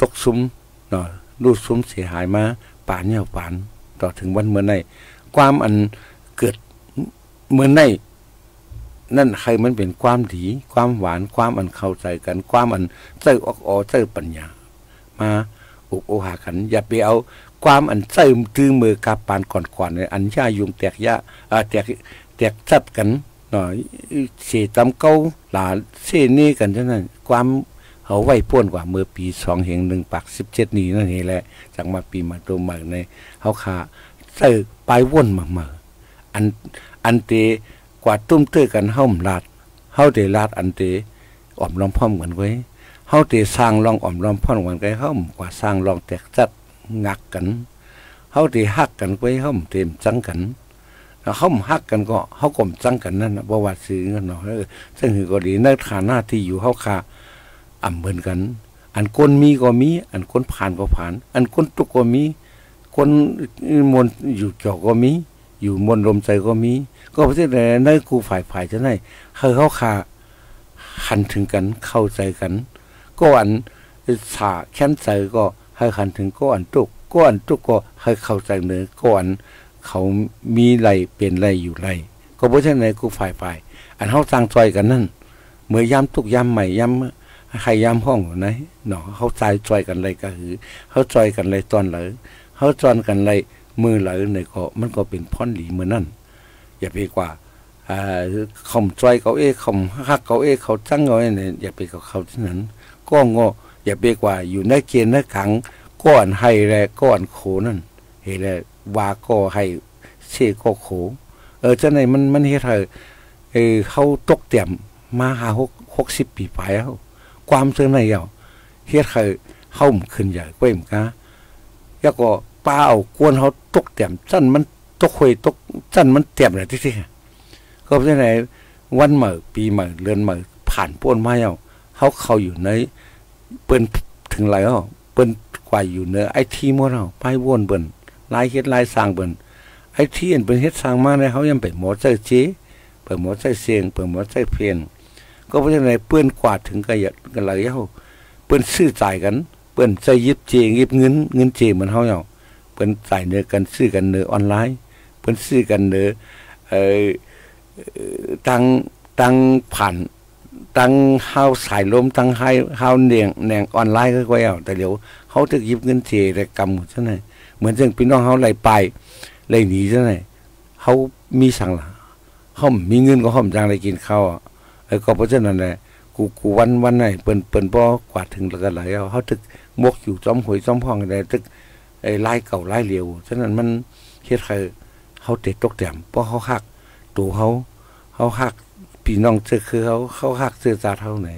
C: ตกซุ้มเนาะรูดซุ้มเสียหายมาป่านเนี่ยป่าน ต่อถึงวันเมื่อไหนความอันเกิดเมื่อไหนนั่นใครมันเป็นความดี ความหวานความอันเข้าใจกัน ความอันเจ้าออกอเจ้าปัญญา มาอุกโอหากัน อย่าไปเอา ความอันเจ้าตือมือกับปานก่อนๆเนี่ยอันย่ายุงแตกยะอ่าแตกแตกจัดกันเนาะเสียตำเก้าหลาเสนี่กันเท่านั้นความ เขาไหวป่วนกว่าเมื่อปีสองเหงหนึ่งปักสิบเจ็ดนี้นั่นเองแหละจากมาปีมาตัวใหม่ในเขาขาเจ้าไปว่นมาเมื่ออันอันเตกว่าตุ้มเตื้อกันเฮาลาดเฮาเตลาดอันเตอ่อมล้อมพร้อมกันไว้เฮาเตสร้างลองอ่อมล้อมพร้อมกันไว้เฮากว่าสร้างลองแตกจัดงักกันเฮาเตฮักกันไว้เฮาเต็มจังกันเฮาฮักกันก็เฮากลมจังกันนั่นบ่ว่าซื้อกันเนาะซึ่งคือก็ดีในฐานะที่อยู่เฮาคา อ่ำเหมือนกัน อันคนมีก็มี อันคนผ่านก็ผ่าน อันคนตุกก็มี คนมนอยู่เกี่ยวก็มี อยู่มนลมใจก็มี ก็ประเทศไหนในกูฝ่ายฝ่ายจะไหนเขาเขาขาหันถึงกันเข้าใจกัน ก็อันสาแค้นใจก็ให้หันถึงก็อันตุกก็อันตุกก็ให้เข้าใจเนื้อก็อันเขามีไรเป็นไรอยู่ไรก็เพราะฉะนั้นกูฝ่ายฝ่ายอันเขาสร้างจอยกันนั่นเมื่อย่ำทุกย่ำใหม่ย่ำ ใครย่ำห้องไหนเนาะเขาใจจอยกันเลยก็คือเขาจอยกันเลยตอนเลยเขาจอนกันเลยมือเลยในก็มันก็เป็นพ่อนหลีเหมือนนั่นอย่าไปกว่าอ่าข่มจอยเขาเอ้ข่มฮักเขาเอ้เขาจังเอาเนี่ยอย่าไปกับเขาที่นั้นก็งออย่าไปกว่าอยู่ในเกณฑ์ในขังก้อนให้แลก้อนโขนั่นเฮ้แลวาก็ให้เชก็โข เออจะไหนมันมันเฮ็ดให้เออเขาตกเตี่ยมมาหาหกหกสิบปีไปแล้ว ความเสื่อมในเอาเฮ็ดให้เฮาขึ้นใหญ่กว่าอีกะแล้วก็ป้าเอากวนเขาตกเตียมสั้นมันตกหวยตกสั้นมันเตียมอะไรที่ที่ก็เพราะไหนวันใหม่ปีใหม่เดือนใหม่ผ่านป้วนมาเอาเขาเข้าอยู่ในเปิ้นถึงไรอะเปิ้นกว่าอยู่เนื้อไอทีมดเอาไปวนเปิ้นลายเฮ็ดลายสร้างเปิ้นไอ้ที่อันเป็นเฮ็ดสร้างมาในเขายังเป็นหมอใจเจเปิดหมอใจเสียงเปิดหมอใจเพียน ก็เพราะฉะนั้นเปื้อนกวาดถึงกันกันเลยเฮาเปื้อนซื้อจ่ายกัน เปื้อนใจยิบเจยิบเงินเงินเจเหมือนเฮาเนาะเปื้อนจ่ายเนื้อกันซื้อกันเนื้อออนไลน์ เปื้อนซื้อกันเนื้อเอ่อตังตังผ่านตังเฮาสายลมตังให้เฮาเนียงแหนงออนไลน์ก็ไว้เอาแต่เดี๋ยวเขาจะยิบเงินเจแต่กำหมซะไหนเหมือนจังพี่น้องเฮาไหลไปเลหนีซะไหนเขามีสั่งละเขามีเงินก็เขาจังเลยกินข้าว ไอ้ก็เพราะฉะนั้นแหละกูกูวันวันไหนเปิ้นเปิ้นบ่กวาดถึงแล้วก็ไหลเอาเฮาตึกมกอยู่จอมหวยจอมห้องได้ตึกไอ้ลายเก่าลายเหลียวฉะนั้นมันเฮ็ดให้เฮาเติดตกแต้มเพราะเฮาฮักตัวเฮาเฮาฮักพี่น้องเจอคือเฮาเฮาฮักเสื้อจาเฮาไหน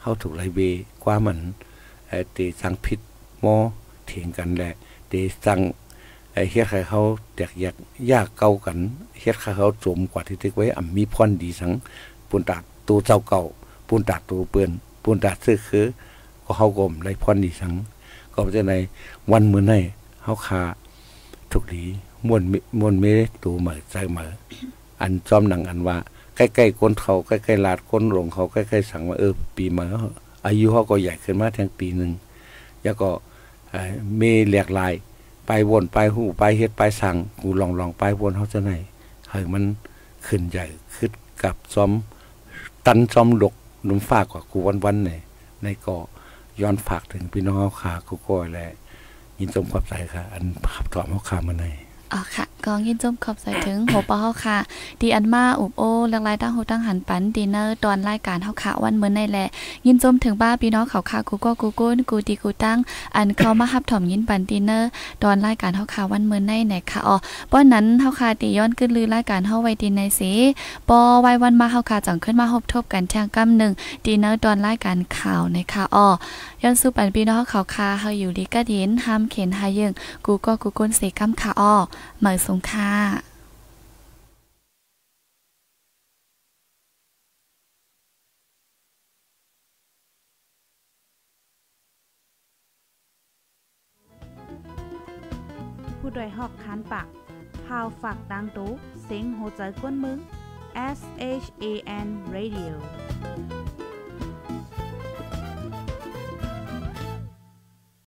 C: เฮาถูกไลเบกว่ามันไอ้ตีสังผิดมอเถียงกันแหละเตีสังไอ้เฮ็ดให้เขาแตกแยกยากเก่ากันเฮ็ดให้เขาสมกว่าที่ตึกไว้อ่ำมีพรดีสังปุนตา ตัวเจ้าเก่าปูนตาตัวเปื้อนปูนตาซื้อคือ ก็เฮากลมไรพรดีสังก็จะในวันมื้อในเฮาคาทุกดีมวนมวนเมตูเหมือใจเหมืออันจอมหนังอันว่าใกล้ๆคนเขาใกล้ๆลาดคนหลงเขาใกล้ๆสั่งว่าเออปีเหมืออายุเขาก็ใหญ่ขึ้นมาแทงปีหนึ่งแล้วก็เมเหลียกลาย ไปวนไปหูไปเฮ็ดไปสั่งกูลองลองไปวนเขาจะไหนให้ยมันขึ้นใหญ่ขึ้นกับซ้อม ตันจอมหลกหนุ่มฝากกว่ากูวันวันไหนในเกาะย้อนฝากถึงพี่น้องเขาขากูก็แหละยินชมความใจค่ะ อันขับถอมเขาขามาใน
B: อ๋อค่ะกองยินจมขอบใส่ถึงหัวปอเฮาค่ะดีอันมาอุบโอเรื่องรายตั้งหูตั้งหันปันดีเนอร์ตอนรายการเฮาค่ะวันเมื่อในแหละ ยินจมถึงบ้าพี่น้องเขาค่ะกูก็กูก้นกูดีกูตั้ง อันเข้ามาฮับถ่อมยินปันดีเนอร์ตอนรายการเฮาค่ะวันเมื่อนในไหนค่ะอ๋อป้อนนั้นเฮาค่ะตีย้อนขึ้นลือรายการเฮาไว้ดีในสีปอไว้วันมาเฮาค่ะจังขึ้นมาฮบทบกันแทงกำหนึ่งดีเนอร์ตอนรายการข่าวในค่ะอ๋อย้อนสู้ปันพี่น้องเขาค่ะเฮาอยู่ดีก็ดินห้ามเข็นหายึงกูก็กูก้นเสกำค่ะอ๋อเหมือสงค่ะ
A: ผู้ดยหอกคานปากพาวฝากดังตู้เซ็งโหใจกวนมึง S H A N Radio